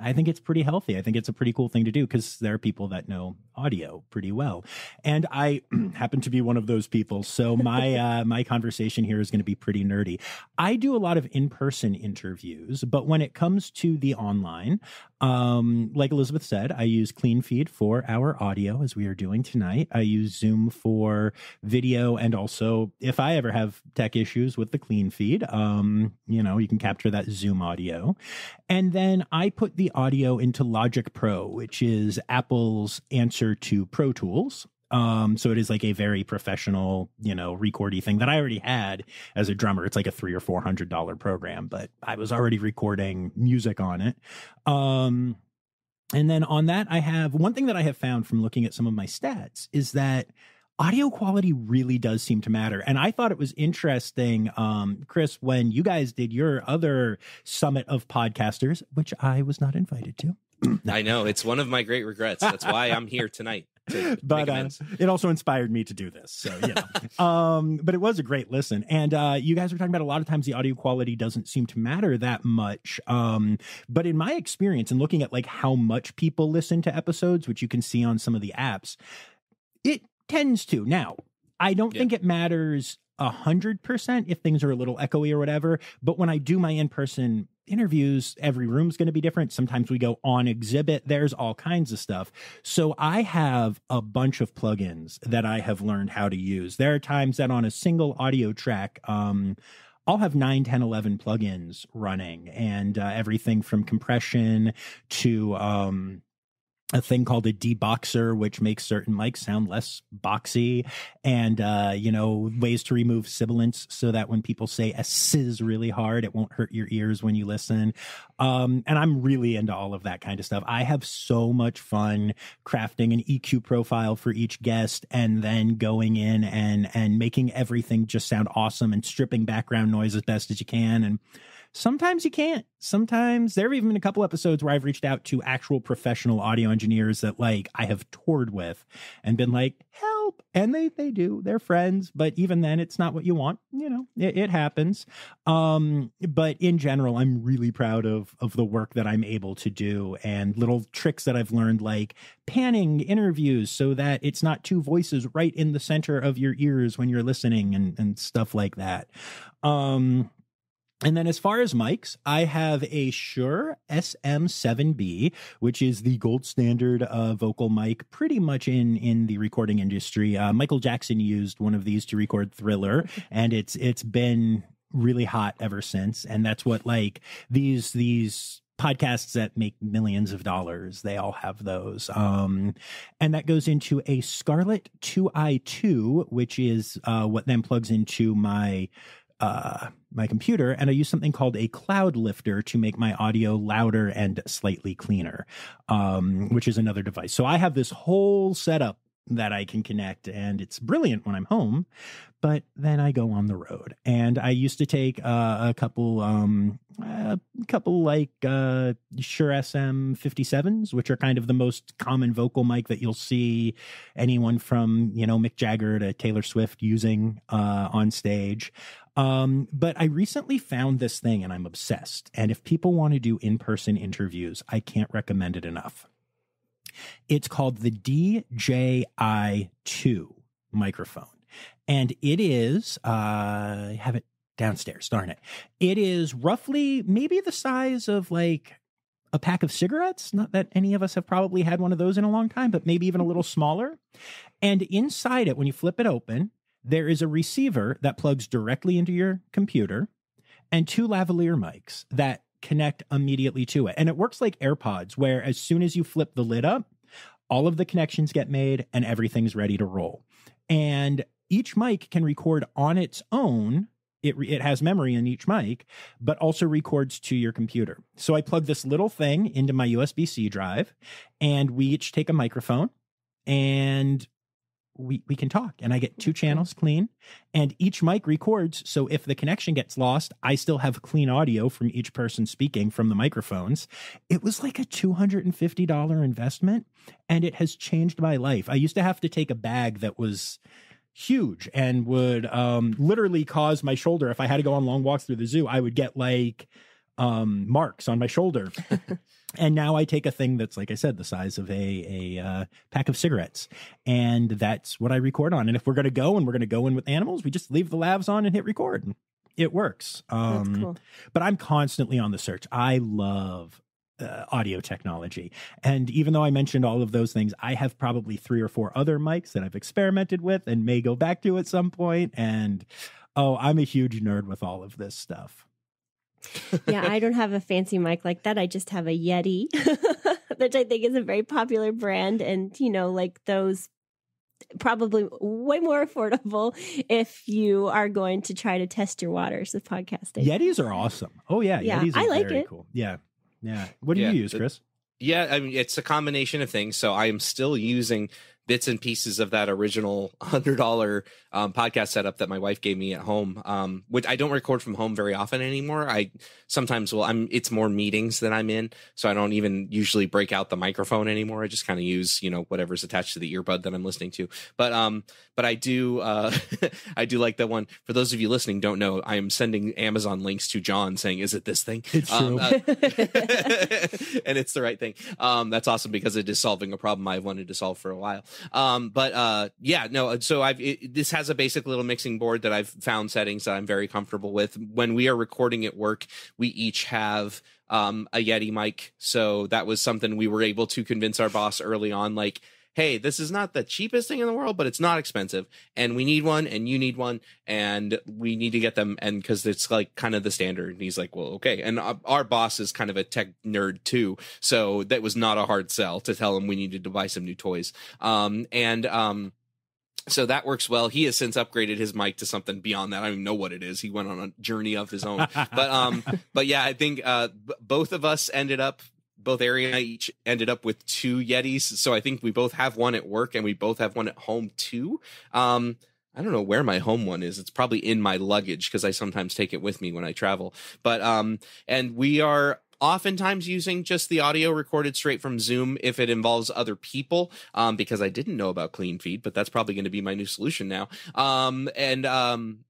I think it's pretty healthy. I think it's a pretty cool thing to do because there are people that know audio pretty well. And I [CLEARS THROAT] happen to be one of those people. So my [LAUGHS] uh, my conversation here is going to be pretty nerdy. I do a lot of in-person interviews, but when it comes to the online, um, like Elizabeth said, I use Clean Feed for our audio as we are doing tonight. I use Zoom for video and also if I ever have tech issues with the Clean Feed, um, you know, you can capture that Zoom audio. And then I put the audio into Logic Pro, which is Apple's answer to Pro Tools. Um, so it is like a very professional, you know, recordy thing that I already had as a drummer. It's like a three or four hundred dollar program, but I was already recording music on it. Um, and then on that, I have one thing that I have found from looking at some of my stats is that audio quality really does seem to matter. And I thought it was interesting, um, Chris, when you guys did your other summit of podcasters, which I was not invited to. [CLEARS THROAT] I know it's one of my great regrets. That's why I'm here tonight. [LAUGHS] but uh, it also inspired me to do this. So you know, [LAUGHS] um, but it was a great listen. And uh, you guys were talking about a lot of times the audio quality doesn't seem to matter that much. Um, but in my experience and looking at like how much people listen to episodes, which you can see on some of the apps, it tends to. Now, I don't yeah. think it matters a hundred percent if things are a little echoey or whatever. But when I do my in person interviews, every room's going to be different. Sometimes we go on exhibit. There's all kinds of stuff. So I have a bunch of plugins that I have learned how to use. There are times that on a single audio track, um, I'll have 9, 10, 11 plugins running and uh, everything from compression to um, a thing called a deboxer, which makes certain mics sound less boxy, and uh, you know ways to remove sibilants so that when people say a sizz really hard, it won't hurt your ears when you listen. Um, and I'm really into all of that kind of stuff. I have so much fun crafting an EQ profile for each guest, and then going in and and making everything just sound awesome and stripping background noise as best as you can and Sometimes you can't. Sometimes there have even been a couple episodes where I've reached out to actual professional audio engineers that like I have toured with and been like, help. And they they do. They're friends, but even then it's not what you want. You know, it, it happens. Um, but in general, I'm really proud of of the work that I'm able to do and little tricks that I've learned like panning interviews so that it's not two voices right in the center of your ears when you're listening and, and stuff like that. Um and then as far as mics, I have a Shure SM7B, which is the gold standard uh, vocal mic pretty much in in the recording industry. Uh, Michael Jackson used one of these to record Thriller, [LAUGHS] and it's it's been really hot ever since. And that's what like these these podcasts that make millions of dollars they all have those um, and that goes into a scarlett 2i2 which is uh, what then plugs into my uh, my computer, and I use something called a Cloudlifter to make my audio louder and slightly cleaner, um, which is another device. So I have this whole setup that I can connect, and it's brilliant when I'm home. But then I go on the road, and I used to take uh, a couple, um, a couple like uh, Shure SM 57s, which are kind of the most common vocal mic that you'll see anyone from you know Mick Jagger to Taylor Swift using uh, on stage. Um, but I recently found this thing and I'm obsessed. And if people want to do in person interviews, I can't recommend it enough. It's called the DJI2 microphone. And it is, uh, I have it downstairs, darn it. It is roughly maybe the size of like a pack of cigarettes. Not that any of us have probably had one of those in a long time, but maybe even a little smaller. And inside it, when you flip it open, there is a receiver that plugs directly into your computer and two lavalier mics that connect immediately to it. And it works like AirPods, where as soon as you flip the lid up, all of the connections get made and everything's ready to roll. And each mic can record on its own. It, it has memory in each mic, but also records to your computer. So I plug this little thing into my USB C drive, and we each take a microphone and we, we can talk and I get two channels clean and each mic records. So if the connection gets lost, I still have clean audio from each person speaking from the microphones. It was like a $250 investment and it has changed my life. I used to have to take a bag that was huge and would um, literally cause my shoulder. If I had to go on long walks through the zoo, I would get like um, marks on my shoulder. [LAUGHS] and now I take a thing that's, like I said, the size of a a uh, pack of cigarettes, and that's what I record on. And if we're going to go and we're going to go in with animals, we just leave the lavs on and hit record. It works. Um, cool. But I'm constantly on the search. I love uh, audio technology. And even though I mentioned all of those things, I have probably three or four other mics that I've experimented with and may go back to at some point. And oh, I'm a huge nerd with all of this stuff yeah, I don't have a fancy mic like that. I just have a Yeti, [LAUGHS] which I think is a very popular brand. And, you know, like those probably way more affordable [LAUGHS] if you are going to try to test your waters with podcasting. Yetis are awesome. Oh, yeah. Yeah, Yetis I like it. Cool. Yeah. Yeah. What do yeah, you use, Chris? Yeah, I mean, it's a combination of things. So I am still using bits and pieces of that original [LAUGHS] hundred dollar um, podcast setup that my wife gave me at home. Um, which I don't record from home very often anymore. I sometimes will. I'm. It's more meetings that I'm in, so I don't even usually break out the microphone anymore. I just kind of use you know whatever's attached to the earbud that I'm listening to. But um, but I do uh, [LAUGHS] I do like that one. For those of you listening, don't know, I am sending Amazon links to John saying, "Is it this thing?" It's Um, true. uh, [LAUGHS] and it's the right thing. Um, that's awesome because it is solving a problem I've wanted to solve for a while. Um, but uh, yeah, no. So I've it, this has a basic little mixing board that I've found settings that I'm very comfortable with. When we are recording at work, we each have um, a Yeti mic, so that was something we were able to convince our boss early on, like. Hey, this is not the cheapest thing in the world, but it's not expensive, and we need one, and you need one, and we need to get them, and because it's like kind of the standard. And he's like, "Well, okay." And our, boss is kind of a tech nerd too, so that was not a hard sell to tell him we needed to buy some new toys. Um, and um, so that works well. He has since upgraded his mic to something beyond that. I don't even know what it is. He went on a journey of his own. but um, [LAUGHS] but yeah, I think uh, b- both of us ended up. Both Ari and I each ended up with two Yetis, so I think we both have one at work and we both have one at home too. Um, I don't know where my home one is. It's probably in my luggage because I sometimes take it with me when I travel. But um, and we are oftentimes using just the audio recorded straight from Zoom if it involves other people. Um, because I didn't know about Clean Feed, but that's probably going to be my new solution now. Um, and um,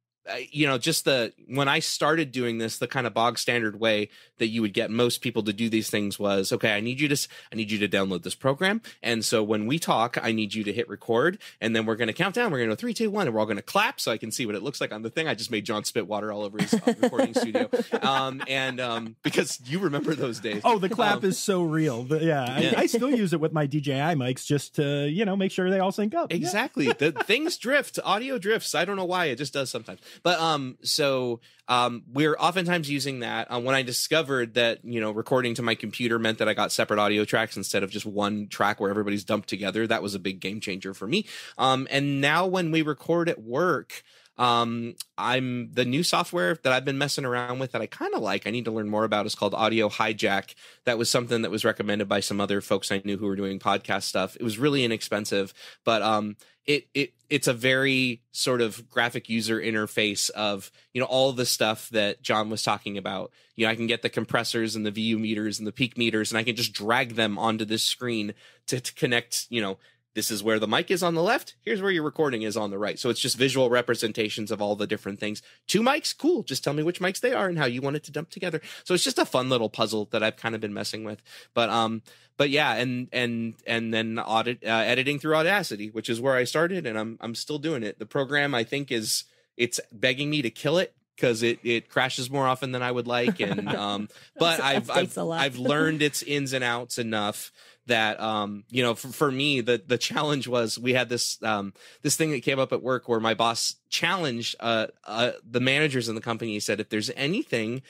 you know, just the when I started doing this, the kind of bog standard way that you would get most people to do these things was, okay, I need you to, s- I need you to download this program, and so when we talk, I need you to hit record, and then we're going to count down. We're going to go three, two, one, and we're all going to clap so I can see what it looks like on the thing. I just made John spit water all over his uh, recording studio, [LAUGHS] um, and um, because you remember those days. Oh, the clap Um, is so real. The- yeah, Yeah. I, I still use it with my DJI mics just to, you know, make sure they all sync up. Yeah. Exactly. the things drift, audio drifts. I don't know why it just does sometimes. But um so um we're oftentimes using that. Um, when I discovered that, you know, recording to my computer meant that I got separate audio tracks instead of just one track where everybody's dumped together, that was a big game changer for me. Um and now when we record at work, um i'm the new software that i've been messing around with that i kind of like i need to learn more about is called audio hijack. That was something that was recommended by some other folks i knew who were doing podcast stuff. It was really inexpensive but um it it it's a very sort of graphic user interface of you know all the stuff that john was talking about. You know i can get the compressors and the vu meters and the peak meters and i can just drag them onto this screen to, to connect you know this is where the mic is on the left. Here's where your recording is on the right. So it's just visual representations of all the different things. Two mics, cool. Just tell me which mics they are and how you want it to dump together. So it's just a fun little puzzle that I've kind of been messing with. But um, but yeah, and and and then audit uh, editing through Audacity, which is where I started, and I'm I'm still doing it. The program I think is it's begging me to kill it because it it crashes more often than I would like, and [LAUGHS] um, but I've I've. I've learned its ins and outs enough that um you know for, for me the the challenge was we had this um this thing that came up at work where my boss challenged uh, uh the managers in the company. He said if there's anything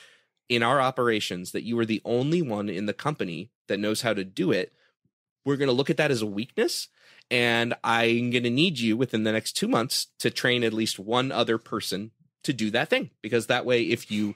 in our operations that you are the only one in the company that knows how to do it we're going to look at that as a weakness and i'm going to need you within the next 2 months to train at least one other person to do that thing. Because that way if you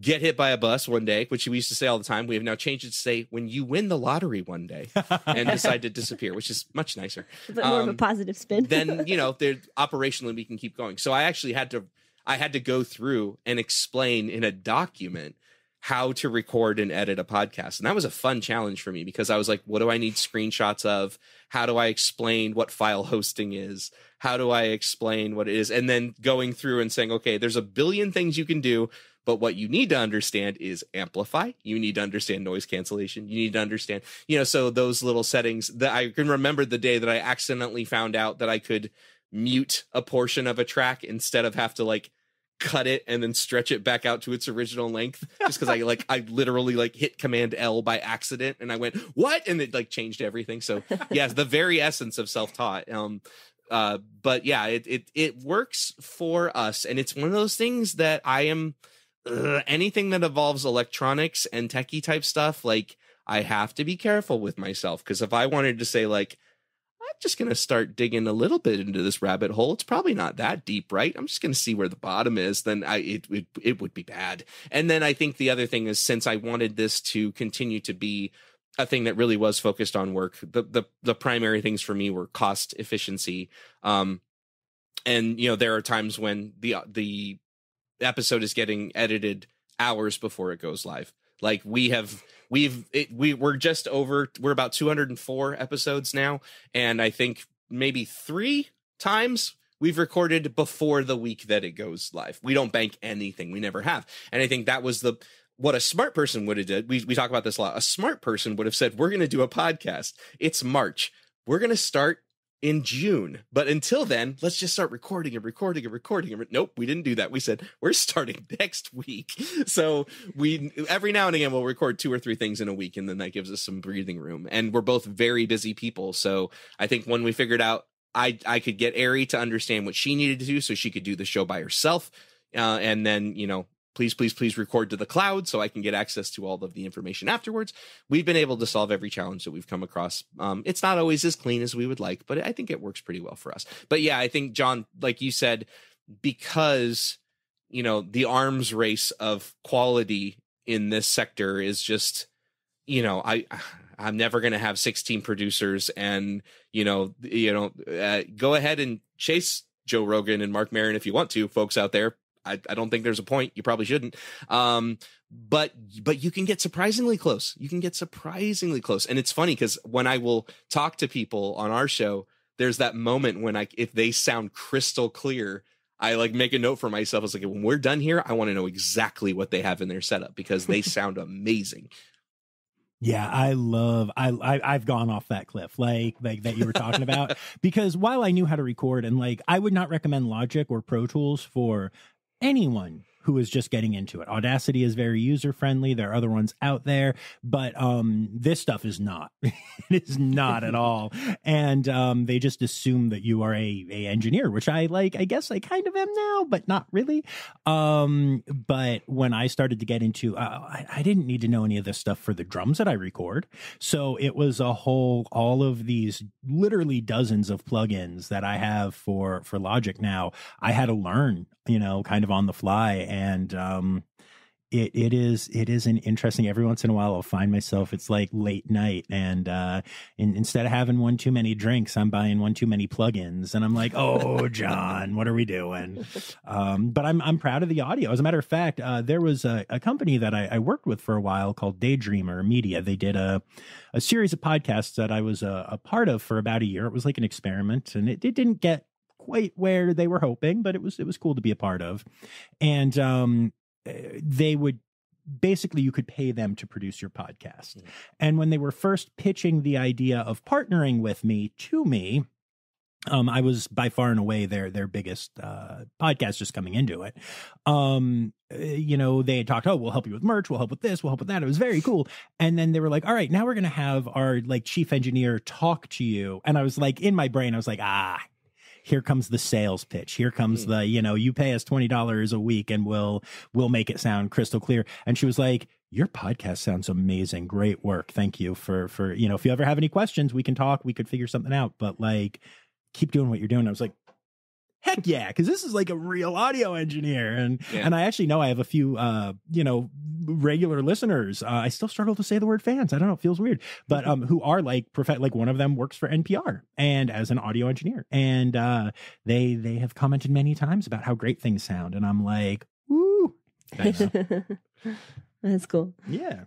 get hit by a bus one day which we used to say all the time we have now changed it to say when you win the lottery one day [LAUGHS] and decide to disappear which is much nicer. A bit more of a Um, positive spin. then [LAUGHS] you know there operationally we can keep going. So i actually had to i had to go through and explain in a document how to record and edit a podcast. And that was a fun challenge for me because i was like what do i need screenshots of? How do i explain what file hosting is? How do i explain what it is? And then going through and saying okay there's a billion things you can do but what you need to understand is amplify. You need to understand noise cancellation. You need to understand you know so those little settings that i can remember the day that i accidentally found out that i could mute a portion of a track instead of have to like cut it and then stretch it back out to its original length just because i like i literally like hit command l by accident and i went what? And it like changed everything. So yes the very essence of self-taught. Um uh but yeah it it it works for us. And it's one of those things that i am anything that involves electronics and techie type stuff like i have to be careful with myself because if i wanted to say like I'm just going to start digging a little bit into this rabbit hole. It's probably not that deep, right? I'm just going to see where the bottom is. Then I it, it it would be bad. And then I think the other thing is since I wanted this to continue to be a thing that really was focused on work. The the the primary things for me were cost efficiency. Um, and you know there are times when the the episode is getting edited hours before it goes live. Like we have we've it, we we're just over we're about 204 episodes now and I think maybe 3 times we've recorded before the week that it goes live. We don't bank anything. We never have. And I think that was the what a smart person would have did. We we talk about this a lot. A smart person would have said, "We're going to do a podcast. It's March. We're going to start in June. But until then, let's just start recording and recording and recording. And nope, we didn't do that. We said we're starting [LAUGHS] next week. So we every now and again we'll record two or three things in a week, and then that gives us some breathing room. And we're both very busy people, so I think when we figured out I I could get Ari to understand what she needed to do, so she could do the show by herself. Uh, and then you know please, please, please record to the cloud so I can get access to all of the information afterwards. We've been able to solve every challenge that we've come across. Um, it's not always as clean as we would like, but I think it works pretty well for us. But yeah, I think, John, like you said, because, you know, the arms race of quality in this sector is just, you know, I, I'm never going to have 16 producers and, you know, you know, uh, go ahead and chase Joe Rogan and Marc Maron if you want to, folks out there. I, I don't think there's a point. You probably shouldn't. Um, but but you can get surprisingly close. You can get surprisingly close, and it's funny because when I will talk to people on our show, there's that moment when I if they sound crystal clear. I like make a note for myself. It's like when we're done here, I want to know exactly what they have in their setup because they [LAUGHS] sound amazing. Yeah, I love I, I have gone off that cliff like like that you were talking about [LAUGHS] because while I knew how to record and like I would not recommend Logic or Pro Tools for anyone who is just getting into it. Audacity is very user friendly. There are other ones out there, but um, this stuff is not. [LAUGHS] it is not at all. And um, they just assume that you are a, a engineer, which I like. I guess I kind of am now, but not really. Um, but when I started to get into, uh, I, I didn't need to know any of this stuff for the drums that I record. So it was a whole, all of these literally dozens of plugins that I have for for Logic now. I had to learn, you know, kind of on the fly and um, it it is it is an interesting. Every once in a while, I'll find myself. It's like late night, and uh, in, instead of having one too many drinks, I'm buying one too many plugins, and I'm like, "Oh, [LAUGHS] John, what are we doing?" Um, but I'm I'm proud of the audio. As a matter of fact, uh, there was a, a company that I, I, worked with for a while called Daydreamer Media. They did a a series of podcasts that I was a, a part of for about a year. It was like an experiment, and it, it didn't get quite where they were hoping, but it was it was cool to be a part of. And um, eh, they would basically you could pay them to produce your podcast. Mm-hmm. And when they were first pitching the idea of partnering with me to me, um, I was by far and away their their biggest uh, podcast just coming into it. Um, eh, you know, they had talked, oh, we'll help you with merch, we'll help with this, we'll help with that. It was very cool. And then they were like, all right, now we're gonna have our like chief engineer talk to you. And I was like, in my brain, I was like, ah, here comes the sales pitch. Here comes mm. the, you know, you pay us $20 a week and we'll, we'll make it sound crystal clear. And she was like, your podcast sounds amazing. Great work. Thank you for, for, you know, if you ever have any questions, we can talk, we could figure something out, but like, keep doing what you're doing. I was like, heck yeah because this is like a real audio engineer and yeah. and i actually know i have a few uh you know regular listeners. Uh, i still struggle to say the word fans. I don't know it feels weird. But um who are like prof- like one of them works for npr and as an audio engineer. And uh they they have commented many times about how great things sound and i'm like woo [LAUGHS] that's cool. Yeah.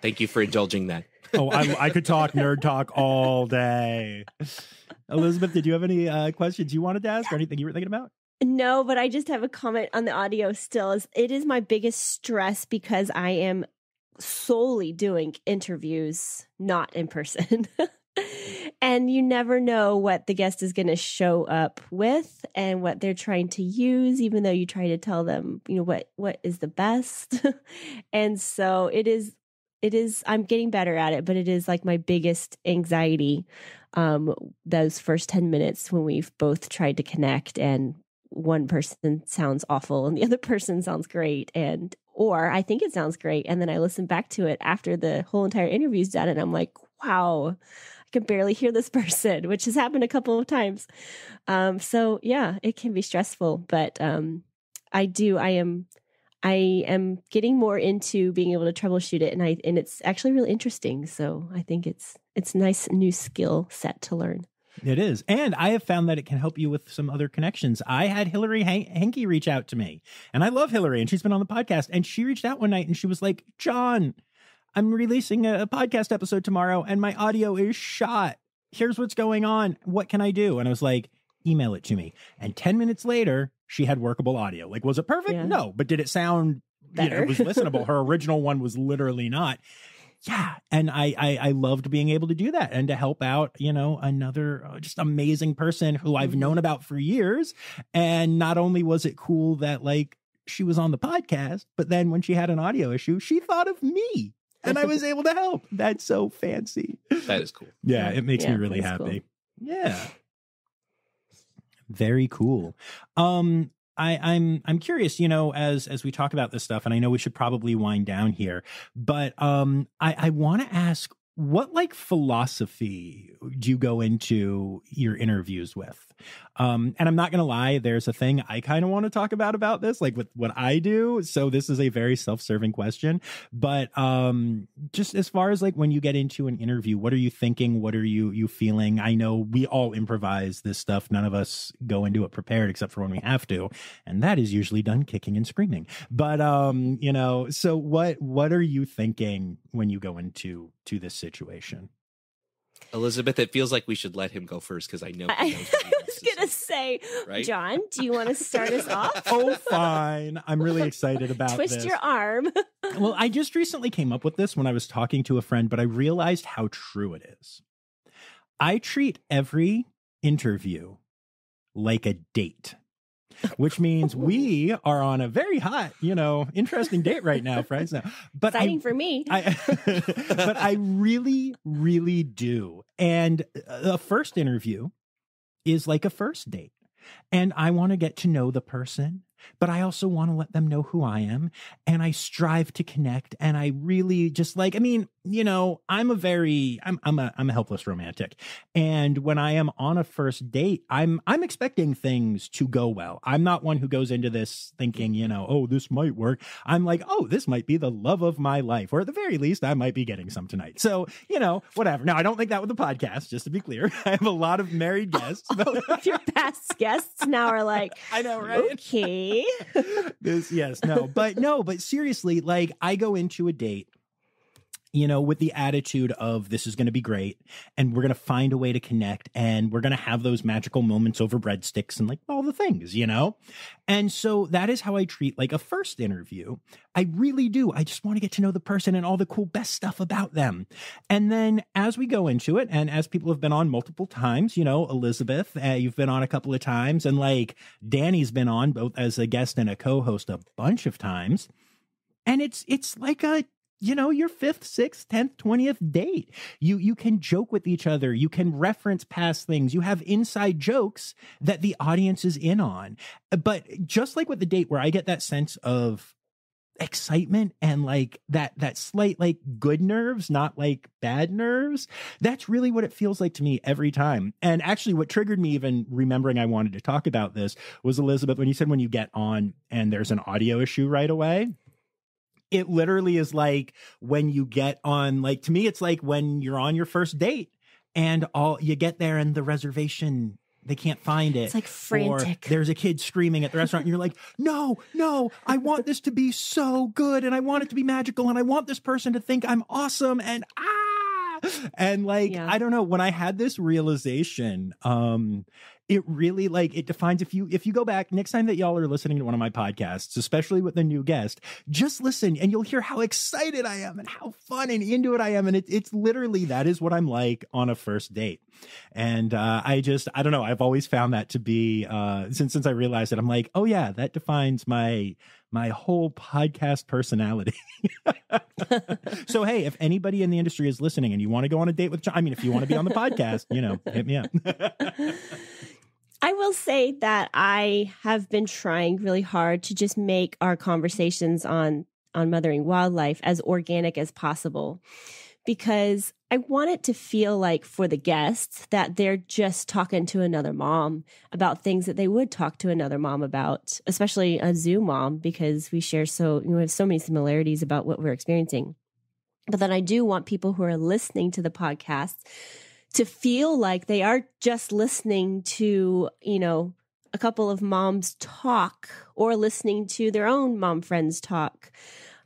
Thank you for indulging that oh, I, I, could talk nerd talk all day. Elizabeth, did you have any uh, questions you wanted to ask or anything you were thinking about? No, but I just have a comment on the audio still. It is my biggest stress because I am solely doing interviews, not in person. [LAUGHS] and you never know what the guest is going to show up with and what they're trying to use even though you try to tell them you know what what is the best [LAUGHS] and so it is it is i'm getting better at it but it is like my biggest anxiety um those first 10 minutes when we've both tried to connect and one person sounds awful and the [LAUGHS] other person sounds great and or i think it sounds great and then i listen back to it after the whole entire interview's done and i'm like wow i can barely hear this [LAUGHS] person which has happened a couple of times. Um so yeah it can be stressful but um i do i am I am getting more into being able to troubleshoot it, and I and it's actually really interesting. So I think it's it's a nice new skill set to learn. It is. And I have found that it can help you with some other connections. I had Hillary Han- Henke reach out to me, and I love Hillary, and she's been on the podcast. And she reached out one night and she was like, John, I'm releasing a, a podcast episode tomorrow, and my audio is shot. Here's what's going on. What can I do? And I was like, email it to me. And 10 minutes later, she had workable audio. Like, was it perfect? Yeah. No. But did it sound, you know, it was [LAUGHS] listenable? Her original one was literally not yeah and I, I i loved being able to do that and to help out you know another uh, just amazing person who i've Mhm. known about for years and not only was it cool that like she was on the podcast but then when she had an audio issue she thought of me and i was [LAUGHS] able to help that's so fancy That is cool. yeah it makes me really that's cool. happy yeah very cool. Um I, I'm I'm curious, you know, as as we talk about this stuff, and I know we should probably wind down here, but um, I, I want to ask, what like philosophy do you go into your interviews with? Um, and I'm not gonna lie, there's a thing I kind of want to talk about about this, like with what I do. So this is a very self-serving question, but um, just as far as like when you get into an interview, what are you thinking? What are you you feeling? I know we all improvise this stuff. None of us go into it prepared except for when we have to, and that is usually done kicking and screaming. But um, you know, so what what are you thinking when you go into to this situation? Elizabeth, it feels like we should let him go first because I know. he I, knows what [LAUGHS] I was gonna say. say, Right? John, do you want to start us off? [LAUGHS] Oh, fine. I'm really excited [LAUGHS] about Twist this. your arm. well, I just recently came up with this when I was talking to a friend, but I realized how true it is. I treat every interview like a date, which means we are on a very hot, you know, interesting date right now, friends. Now, but Exciting I, for me. I, [LAUGHS] but I really, really do. And uh, a first interview is like a first date. And I want to get to know the person, but I also want to let them know who I am. And I strive to connect. And I really just like, I mean, you know, I'm a very, I'm, I'm a, I'm a helpless romantic. And when I am on a first date, I'm, I'm expecting things to go well. I'm not one who goes into this thinking, you know, oh, this might work. I'm like, oh, this might be the love of my life, or at the very least, I might be getting some tonight. So, you know, whatever. Now, I don't think that with the podcast, just to be clear. [LAUGHS] I have a lot of married oh, guests. But [LAUGHS] Your past guests now are like, [LAUGHS] I know, right? okay. [LAUGHS] this, yes, no, but no, but seriously, like I go into a date you know, with the attitude of this is going to be great and we're going to find a way to connect and we're going to have those magical moments over breadsticks and like all the things, you know? And so that is how I treat like a first interview. I really do. I just want to get to know the person and all the cool best stuff about them. And then as we go into it and as people have been on multiple times, you know, Elizabeth, uh, you've been on a couple of times and like Danny's been on both as a guest and a co-host a bunch of times. And it's it's like a you know your fifth sixth tenth twentieth date. You you can joke with each other. You can reference past things. You have inside jokes that the audience is in on. But just like with the date where i get that sense of excitement and like that that slight like good nerves not like bad nerves that's really what it feels like to me every time. And actually what triggered me even remembering i wanted to talk about this was elizabeth when you said when you get on and there's an audio issue right away it literally is like when you get on like to me it's like when you're on your first date and all you get there and the reservation they can't find it It's like frantic. or there's a kid screaming at the restaurant and you're like [LAUGHS] no no i want this to be so good and i want it to be magical and i want this person to think i'm awesome and ah and like Yeah. i don't know when i had this realization um it really like it defines if you if you go back next time that y'all are listening to one of my podcasts especially with a new guest just listen and you'll hear how excited i am and how fun and into it i am. And it, it's literally that is what i'm like on a first date. And uh, i just i don't know. I've always found that to be uh since since i realized it i'm like oh yeah that defines my my whole podcast personality. [LAUGHS] So hey if anybody in the industry is listening and you want to go on a date with john i mean if you want to be on the podcast you know hit me up [LAUGHS] I will say that I have been trying really hard to just make our conversations on on mothering wildlife as organic as possible because I want it to feel like for the guests that they're just talking to another mom about things that they would talk to another mom about, especially a zoo mom, because we share so, you have so many similarities about what we're experiencing. But then I do want people who are listening to the podcast to feel like they are just listening to, you know, a couple of moms talk or listening to their own mom friends talk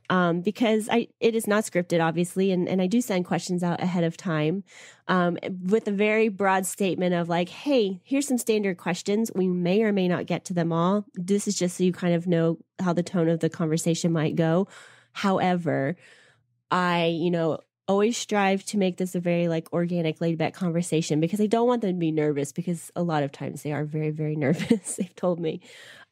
um, because I it is not scripted, obviously, and, and I do send questions out ahead of time um, with a very broad statement of like, hey, here's some standard questions. We may or may not get to them all. This is just so you kind of know how the tone of the conversation might go. However, I, you know, always strive to make this a very like organic laid back conversation because I don't want them to be nervous because a lot of times they are very very [LAUGHS] nervous they've told me.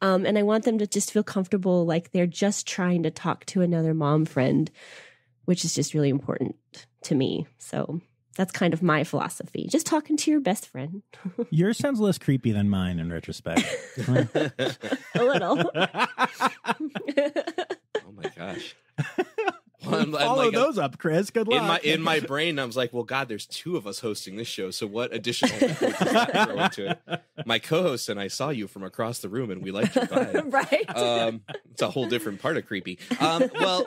Um, and I want them to just feel comfortable like they're just trying to talk to another mom friend which is just really important to me. So that's kind of my philosophy. Just talking to your best friend. [LAUGHS] Yours sounds less creepy than mine in retrospect. [LAUGHS] A little. Oh my gosh. well, [LAUGHS] I'm, Follow I'm like, those up, Chris. Good luck. In my in my brain, I was like, well, God, there's two of us hosting this show, so what additional throw into it? [LAUGHS] My co-host and I saw you from across the room, and we liked your vibe. [LAUGHS] right. Um, it's a whole different part of creepy. Um, well,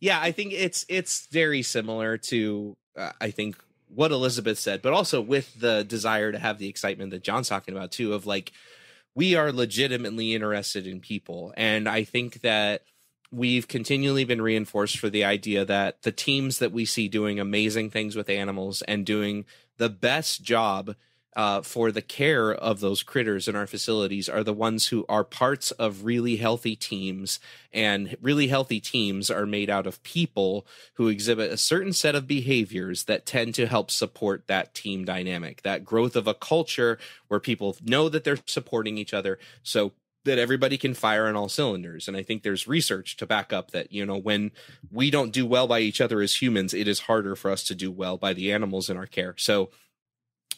yeah, I think it's it's very similar to uh, I think what Elizabeth said, but also with the desire to have the excitement that John's talking about too, of like we are legitimately interested in people, and I think that we've continually been reinforced for the idea that the teams that we see doing amazing things with animals and doing the best job uh, for the care of those critters in our facilities are the ones who are parts of really healthy teams. And really healthy teams are made out of people who exhibit a certain set of behaviors that tend to help support that team dynamic, that growth of a culture where people know that they're supporting each other. So that everybody can fire on all cylinders. And I think there's research to back up that, you know, when we don't do well by each other as humans, it is harder for us to do well by the animals in our care. So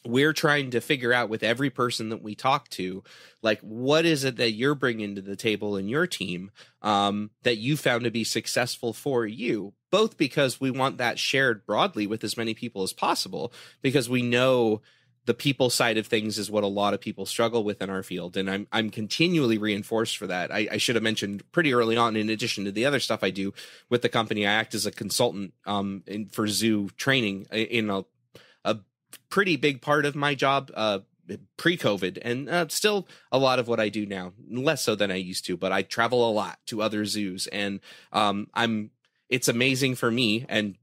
we're trying to figure out with every person that we talk to, like, what is it that you're bringing to the table in your team um, that you found to be successful for you? Both because we want that shared broadly with as many people as possible, because we know the people side of things is what a lot of people struggle with in our field and i'm i'm continually reinforced for that. I, I should have mentioned pretty early on in addition to the other stuff i do with the company i act as a consultant um in, for zoo training in a, a pretty big part of my job uh pre-covid and uh, still a lot of what i do now less so than i used to but i travel a lot to other zoos and um i'm it's amazing for me and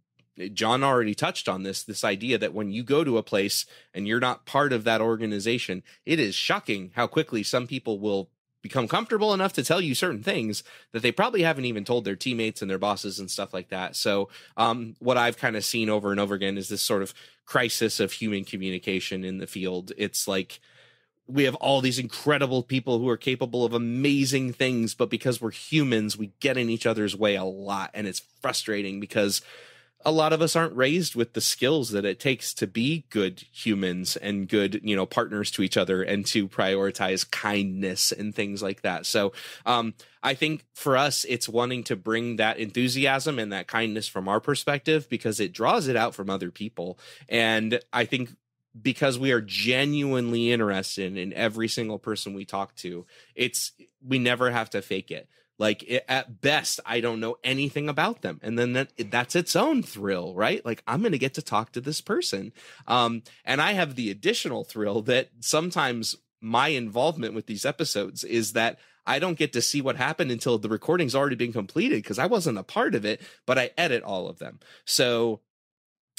John already touched on this this idea that when you go to a place and you're not part of that organization, it is shocking how quickly some people will become comfortable enough to tell you certain things that they probably haven't even told their teammates and their bosses and stuff like that. So, um, what I've kind of seen over and over again is this sort of crisis of human communication in the field. It's like, we have all these incredible people who are capable of amazing things, but because we're humans, we get in each other's way a lot. And it's frustrating because a lot of us aren't raised with the skills that it takes to be good humans and good, you know, partners to each other and to prioritize kindness and things like that. So, um, I think for us, it's wanting to bring that enthusiasm and that kindness from our perspective because it draws it out from other people. And I think because we are genuinely interested in every single person we talk to, it's, we never have to fake it like it, at best i don't know anything about them and then that, that's its own thrill right like i'm going to get to talk to this person um, and i have the additional thrill that sometimes my involvement with these episodes is that I don't get to see what happened until the recording's already been completed because I wasn't a part of it, but I edit all of them. So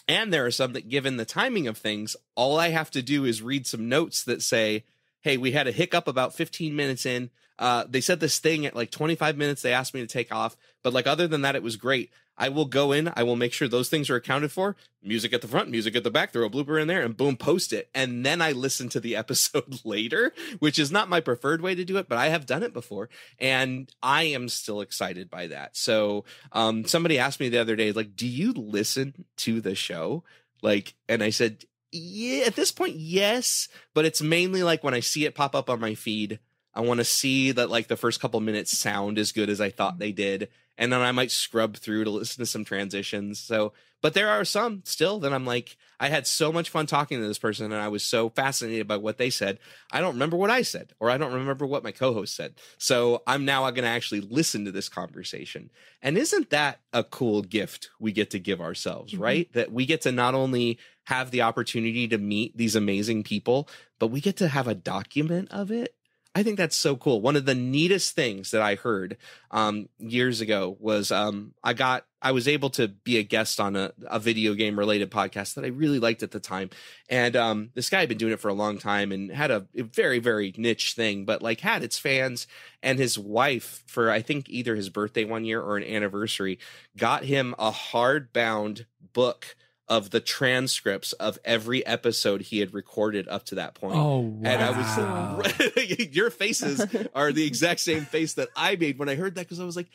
and there are some that given the timing of things, all I have to do is read some notes that say, Hey, we had a hiccup about 15 minutes in. Uh, they said this thing at like 25 minutes. They asked me to take off, but like other than that, it was great. I will go in. I will make sure those things are accounted for. Music at the front, music at the back. Throw a blooper in there, and boom, post it. And then I listen to the [LAUGHS] episode later, which is not my preferred way to do it, but I have done it before, and I am still excited by that. So, um, somebody asked me the other day, like, "Do you listen to the show?" Like, and I said, "Yeah." At this point, yes, but it's mainly like when I see it pop up on my feed I want to see that like the first couple minutes sound as good as I thought they did. and then I might scrub through to listen to some transitions. So, but there are some still that I'm like, I had so much fun talking to this person and I was so fascinated by what they said. I don't remember what I said or I don't remember what my co-host said. So I'm now going to actually listen to this conversation. And isn't that a cool gift we get to give ourselves, mm-hmm. right? That we get to not only have the opportunity to meet these amazing people, but we get to have a document of it I think that's so cool. One of the neatest things that I heard um, years ago was um, I got I was able to be a guest on a, a video game related podcast that I really liked at the time, and um, this guy had been doing it for a long time and had a, very very niche thing, but like had its fans. And his wife, for I think either his birthday one year or an anniversary, got him a hardbound book of the transcripts of every episode he had recorded up to that point. Oh, wow. And I was, [LAUGHS] your faces are the exact same face that I made when I heard that because I was like,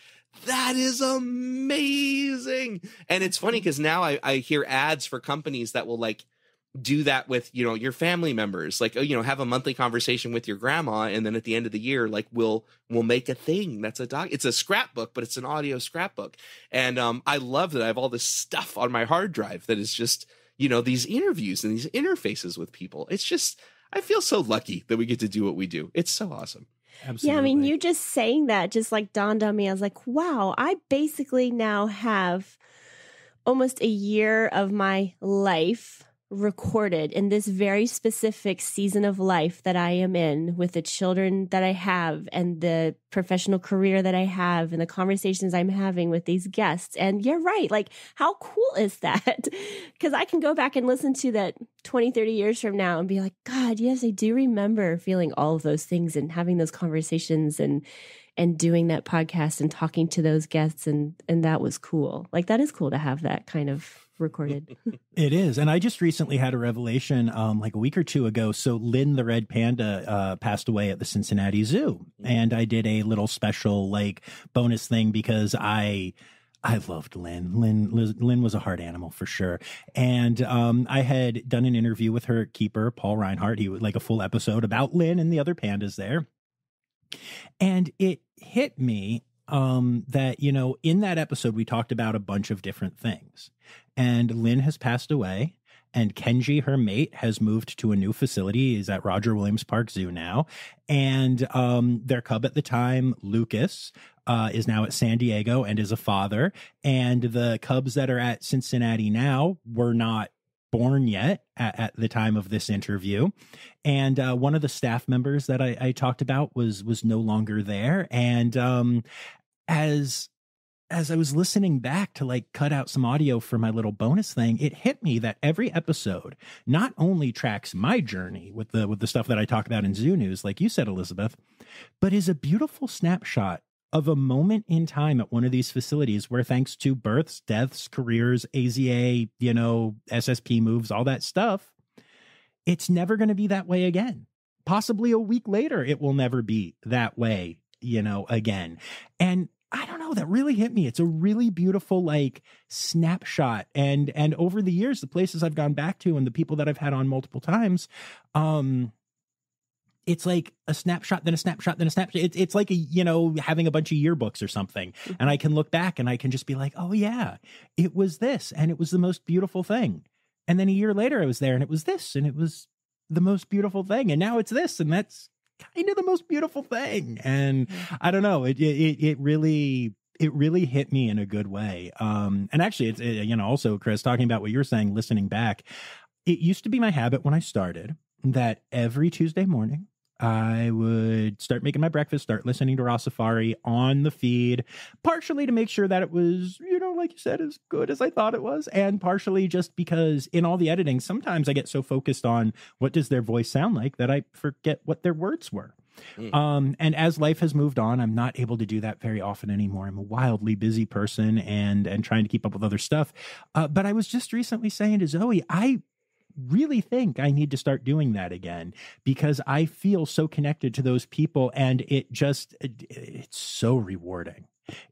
that is amazing. And it's funny because now I, I hear ads for companies that will like, do that with you know your family members. Like oh, you know have a monthly conversation with your grandma and then at the end of the year like we'll we'll make a thing that's a doc it's a scrapbook but it's an audio scrapbook. And um i love that i have all this stuff on my hard drive that is just you know these interviews and these interfaces with people. It's just i feel so lucky that we get to do what we do. It's so awesome. Absolutely. Yeah, I mean, you just saying that just like dawned on me. I was like, wow, I basically now have almost a year of my life recorded in this very specific season of life that I am in with the children that I have and the professional career that I have and the conversations I'm having with these guests. And you're right. Like, how cool is that? [LAUGHS] Because I can go back and listen to that 20, 30 years from now and be like, God, yes, I do remember feeling all of those things and having those conversations and, and doing that podcast and talking to those guests and and that was cool. Like that is cool to have that kind of recorded. [LAUGHS] it is. And I just recently had a revelation um, like a week or two ago. So Lynn the red panda uh, passed away at the Cincinnati Zoo. Mm-hmm. And I did a little special like bonus thing because I I loved Lynn. Lynn Lynn was a hard animal for sure. And um, I had done an interview with her keeper, Paul Reinhardt. He was like a full episode about Lynn and the other pandas there. And it hit me um, that, you know, in that episode, we talked about a bunch of different things. And Lynn has passed away. And Kenji, her mate, has moved to a new facility. He's at Roger Williams Park Zoo now. And um, their cub at the time, Lucas, uh, is now at San Diego and is a father. And the cubs that are at Cincinnati now were not born yet at, at, the time of this interview and uh, one of the staff members that I, I, talked about was was no longer there and um, as as I was listening back to like cut out some audio for my little bonus thing, it hit me that every episode not only tracks my journey with the with the stuff that I talk about in Zoo News, like you said, Elizabeth, but is a beautiful snapshot of a moment in time at one of these facilities where thanks to births, deaths, careers, AZA, you know, SSP moves, all that stuff, it's never going to be that way again. Possibly a week later, it will never be that way, you know, again. And I don't know, that really hit me. It's a really beautiful like snapshot. And and over the years, the places I've gone back to and the people that I've had on multiple times, um, it's like a snapshot, then a snapshot, then a snapshot. It's it's like a you know having a bunch of yearbooks or something, mm-hmm. and I can look back and I can just be like, oh yeah, it was this, and it was the most beautiful thing. And then a year later, I was there, and it was this, and it was the most beautiful thing, and now it's this, and that's kind of the most beautiful thing. And. I don't know, it it it really it really hit me in a good way. Um, and actually, it's it, you know also Chris talking about what you're saying, listening back. It used to be my habit when I started that every Tuesday morning I would start making my breakfast, start listening to Rossifari on the feed, partially to make sure that it was, you know, like you said, as good as I thought it was, and partially just because in all the editing, sometimes I get so focused on what does their voice sound like that I forget what their words were. Mm. Um, and as life has moved on, I'm not able to do that very often anymore. I'm a wildly busy person and and trying to keep up with other stuff. Uh, but I was just recently saying to Zoe, I really think I need to start doing that again because I feel so connected to those people and it just it's so rewarding.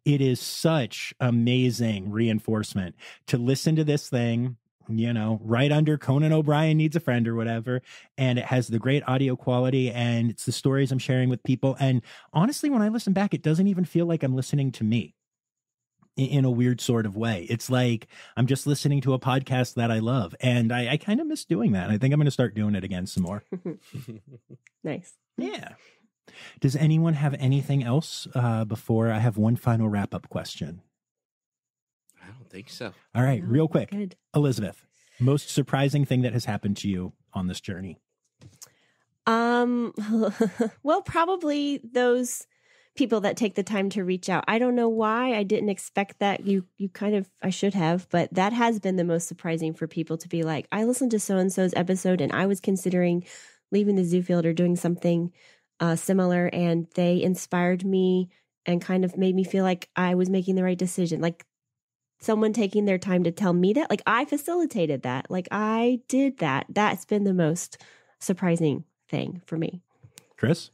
It is such amazing reinforcement to listen to this thing you know, right under Conan O'Brien needs a friend or whatever. And it has the great audio quality and it's the stories I'm sharing with people. And honestly, when I listen back, it doesn't even feel like I'm listening to me. In a weird sort of way. It's like I'm just listening to a podcast that I love, and I, I kind of miss doing that. I think I'm going to start doing it again some more. [LAUGHS] nice. Yeah. Does anyone have anything else uh, before I have one final wrap up question? I don't think so. All right, No, real quick, Good. Elizabeth, most surprising thing that has happened to you on this journey? Um, [LAUGHS] well, probably those people that take the time to reach out. I don't know why I didn't expect that. You, you kind of, I should have, but that has been the most surprising for people to be like, I listened to so and so's episode and I was considering leaving the zoo field or doing something uh, similar, and they inspired me and kind of made me feel like I was making the right decision. Like someone taking their time to tell me that, like I facilitated that, like I did that. That's been the most surprising thing for me. Chris?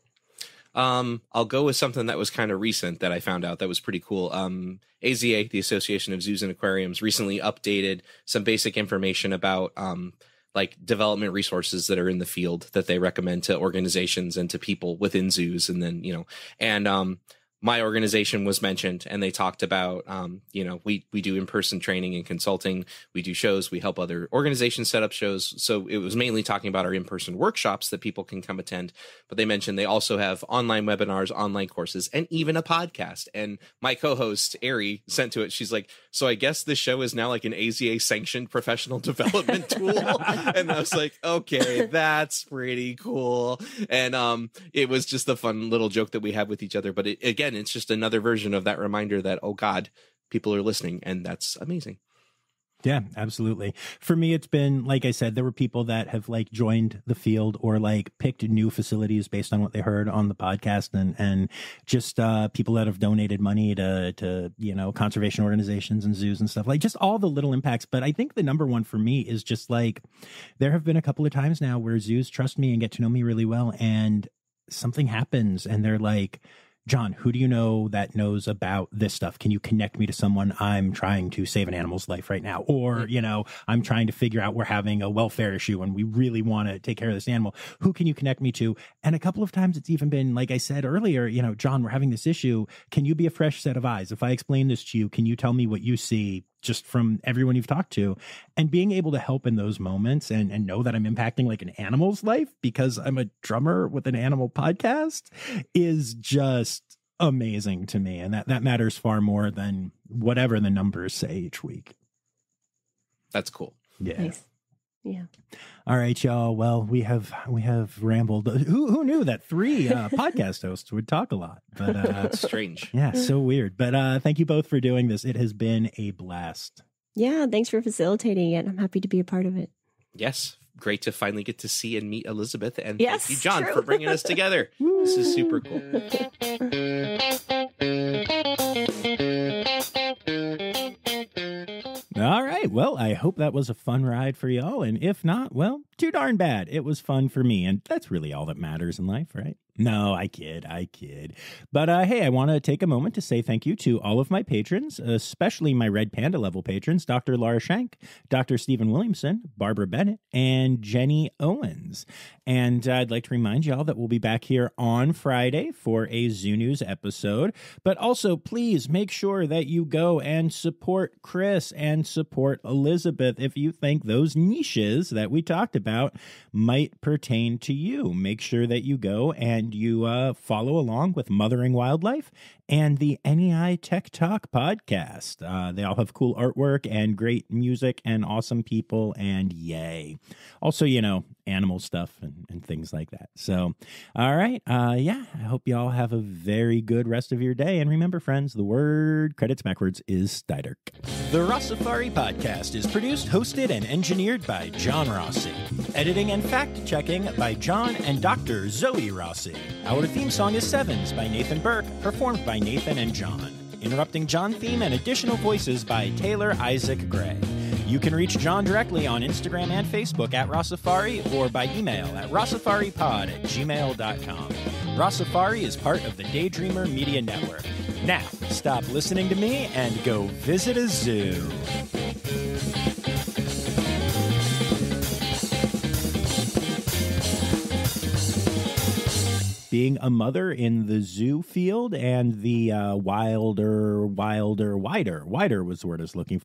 Um, I'll go with something that was kind of recent that I found out that was pretty cool. Um, AZA, the Association of Zoos and Aquariums, recently updated some basic information about um, like development resources that are in the field that they recommend to organizations and to people within zoos. And then, you know, and um, my organization was mentioned and they talked about um, you know we we do in-person training and consulting. We do shows. We help other organizations set up shows. So it was mainly talking about our in-person workshops that people can come attend. But they mentioned they also have online webinars online courses and even a podcast. And my co-host Ari sent to it. She's like so i guess this show is now like an aza sanctioned professional [LAUGHS] development tool? [LAUGHS] And i was like okay that's pretty cool. And um it was just a fun little joke that we have with each other. But it, again it's just another version of that reminder that oh god people are listening and that's amazing Yeah, absolutely. For me, it's been, like I said, there were people that have like joined the field or like picked new facilities based on what they heard on the podcast and, and just, uh, people that have donated money to, to, you know, conservation organizations and zoos and stuff like just all the little impacts. But I think the number one for me is just like, there have been a couple of times now where zoos trust me and get to know me really well. And something happens and they're like, John, who do you know that knows about this stuff? Can you connect me to someone? I'm trying to save an animal's life right now. Or, mm. you know, I'm trying to figure out we're having a welfare issue and we really want to take care of this animal. Who can you connect me to? And a couple of times it's even been, like I said earlier, you know, John, we're having this issue. Can you be a fresh set of eyes? If I explain this to you, can you tell me what you see? Just from everyone you've talked to and being able to help in those moments and, and know that I'm impacting like an animal's life because I'm a drummer with an animal podcast is just amazing to me. And that, that matters far more than whatever the numbers say each week. that's cool Yeah. Nice. Yeah. All right, y'all. Well, we have we have rambled. Who who knew that three uh, [LAUGHS] podcast hosts would talk a lot? But uh, it's strange yeah, so weird. But uh, thank you both for doing this. It has been a blast. Yeah. Thanks for facilitating it. I'm happy to be a part of it. yes great to finally get to see and meet elizabeth and Yes, thank you john true. for bringing us together this is super cool [LAUGHS] right. Well, I hope that was a fun ride for y'all. And if not, well, too darn bad. It was fun for me. And that's really all that matters in life, right? No, I kid. I kid. But uh, hey, I want to take a moment to say thank you to all of my patrons, especially my Red Panda level patrons Dr. Laura Shank, Dr. Stephen Williamson, Barbara Bennett, and Jenny Owens. And uh, I'd like to remind y'all that we'll be back here on Friday for a Zoo News episode. But also, please make sure that you go and support Chris and support Elizabeth if you think those niches that we talked about might pertain to you. Make sure that you go and you uh, follow along with Mothering Wildlife and the NEI Tec Talk podcast. Uh, they all have cool artwork and great music and awesome people, and yay. Also, you know, animal stuff and, and things like that. So, all right. Uh, yeah, I hope you all have a very good rest of your day. And remember, friends, the word credits backwards is Steiderk. The Rossifari podcast is produced, hosted, and engineered by John Rossi. Editing and fact checking by John and Dr. Zoe Rossi. Our theme song is Sevens by Nathan Burke, performed by Nathan and John. Interrupting John theme and additional voices by Taylor Isaac Gray. You can reach John directly on Instagram and Facebook at Rossifari or by email at rossifaripod at gmail.com. Rossifari is part of the Daydreamer Media Network. Now, stop listening to me and go visit a zoo. Being a mother in the zoo field and the uh, wilder, wilder, wider, wider was the word I was looking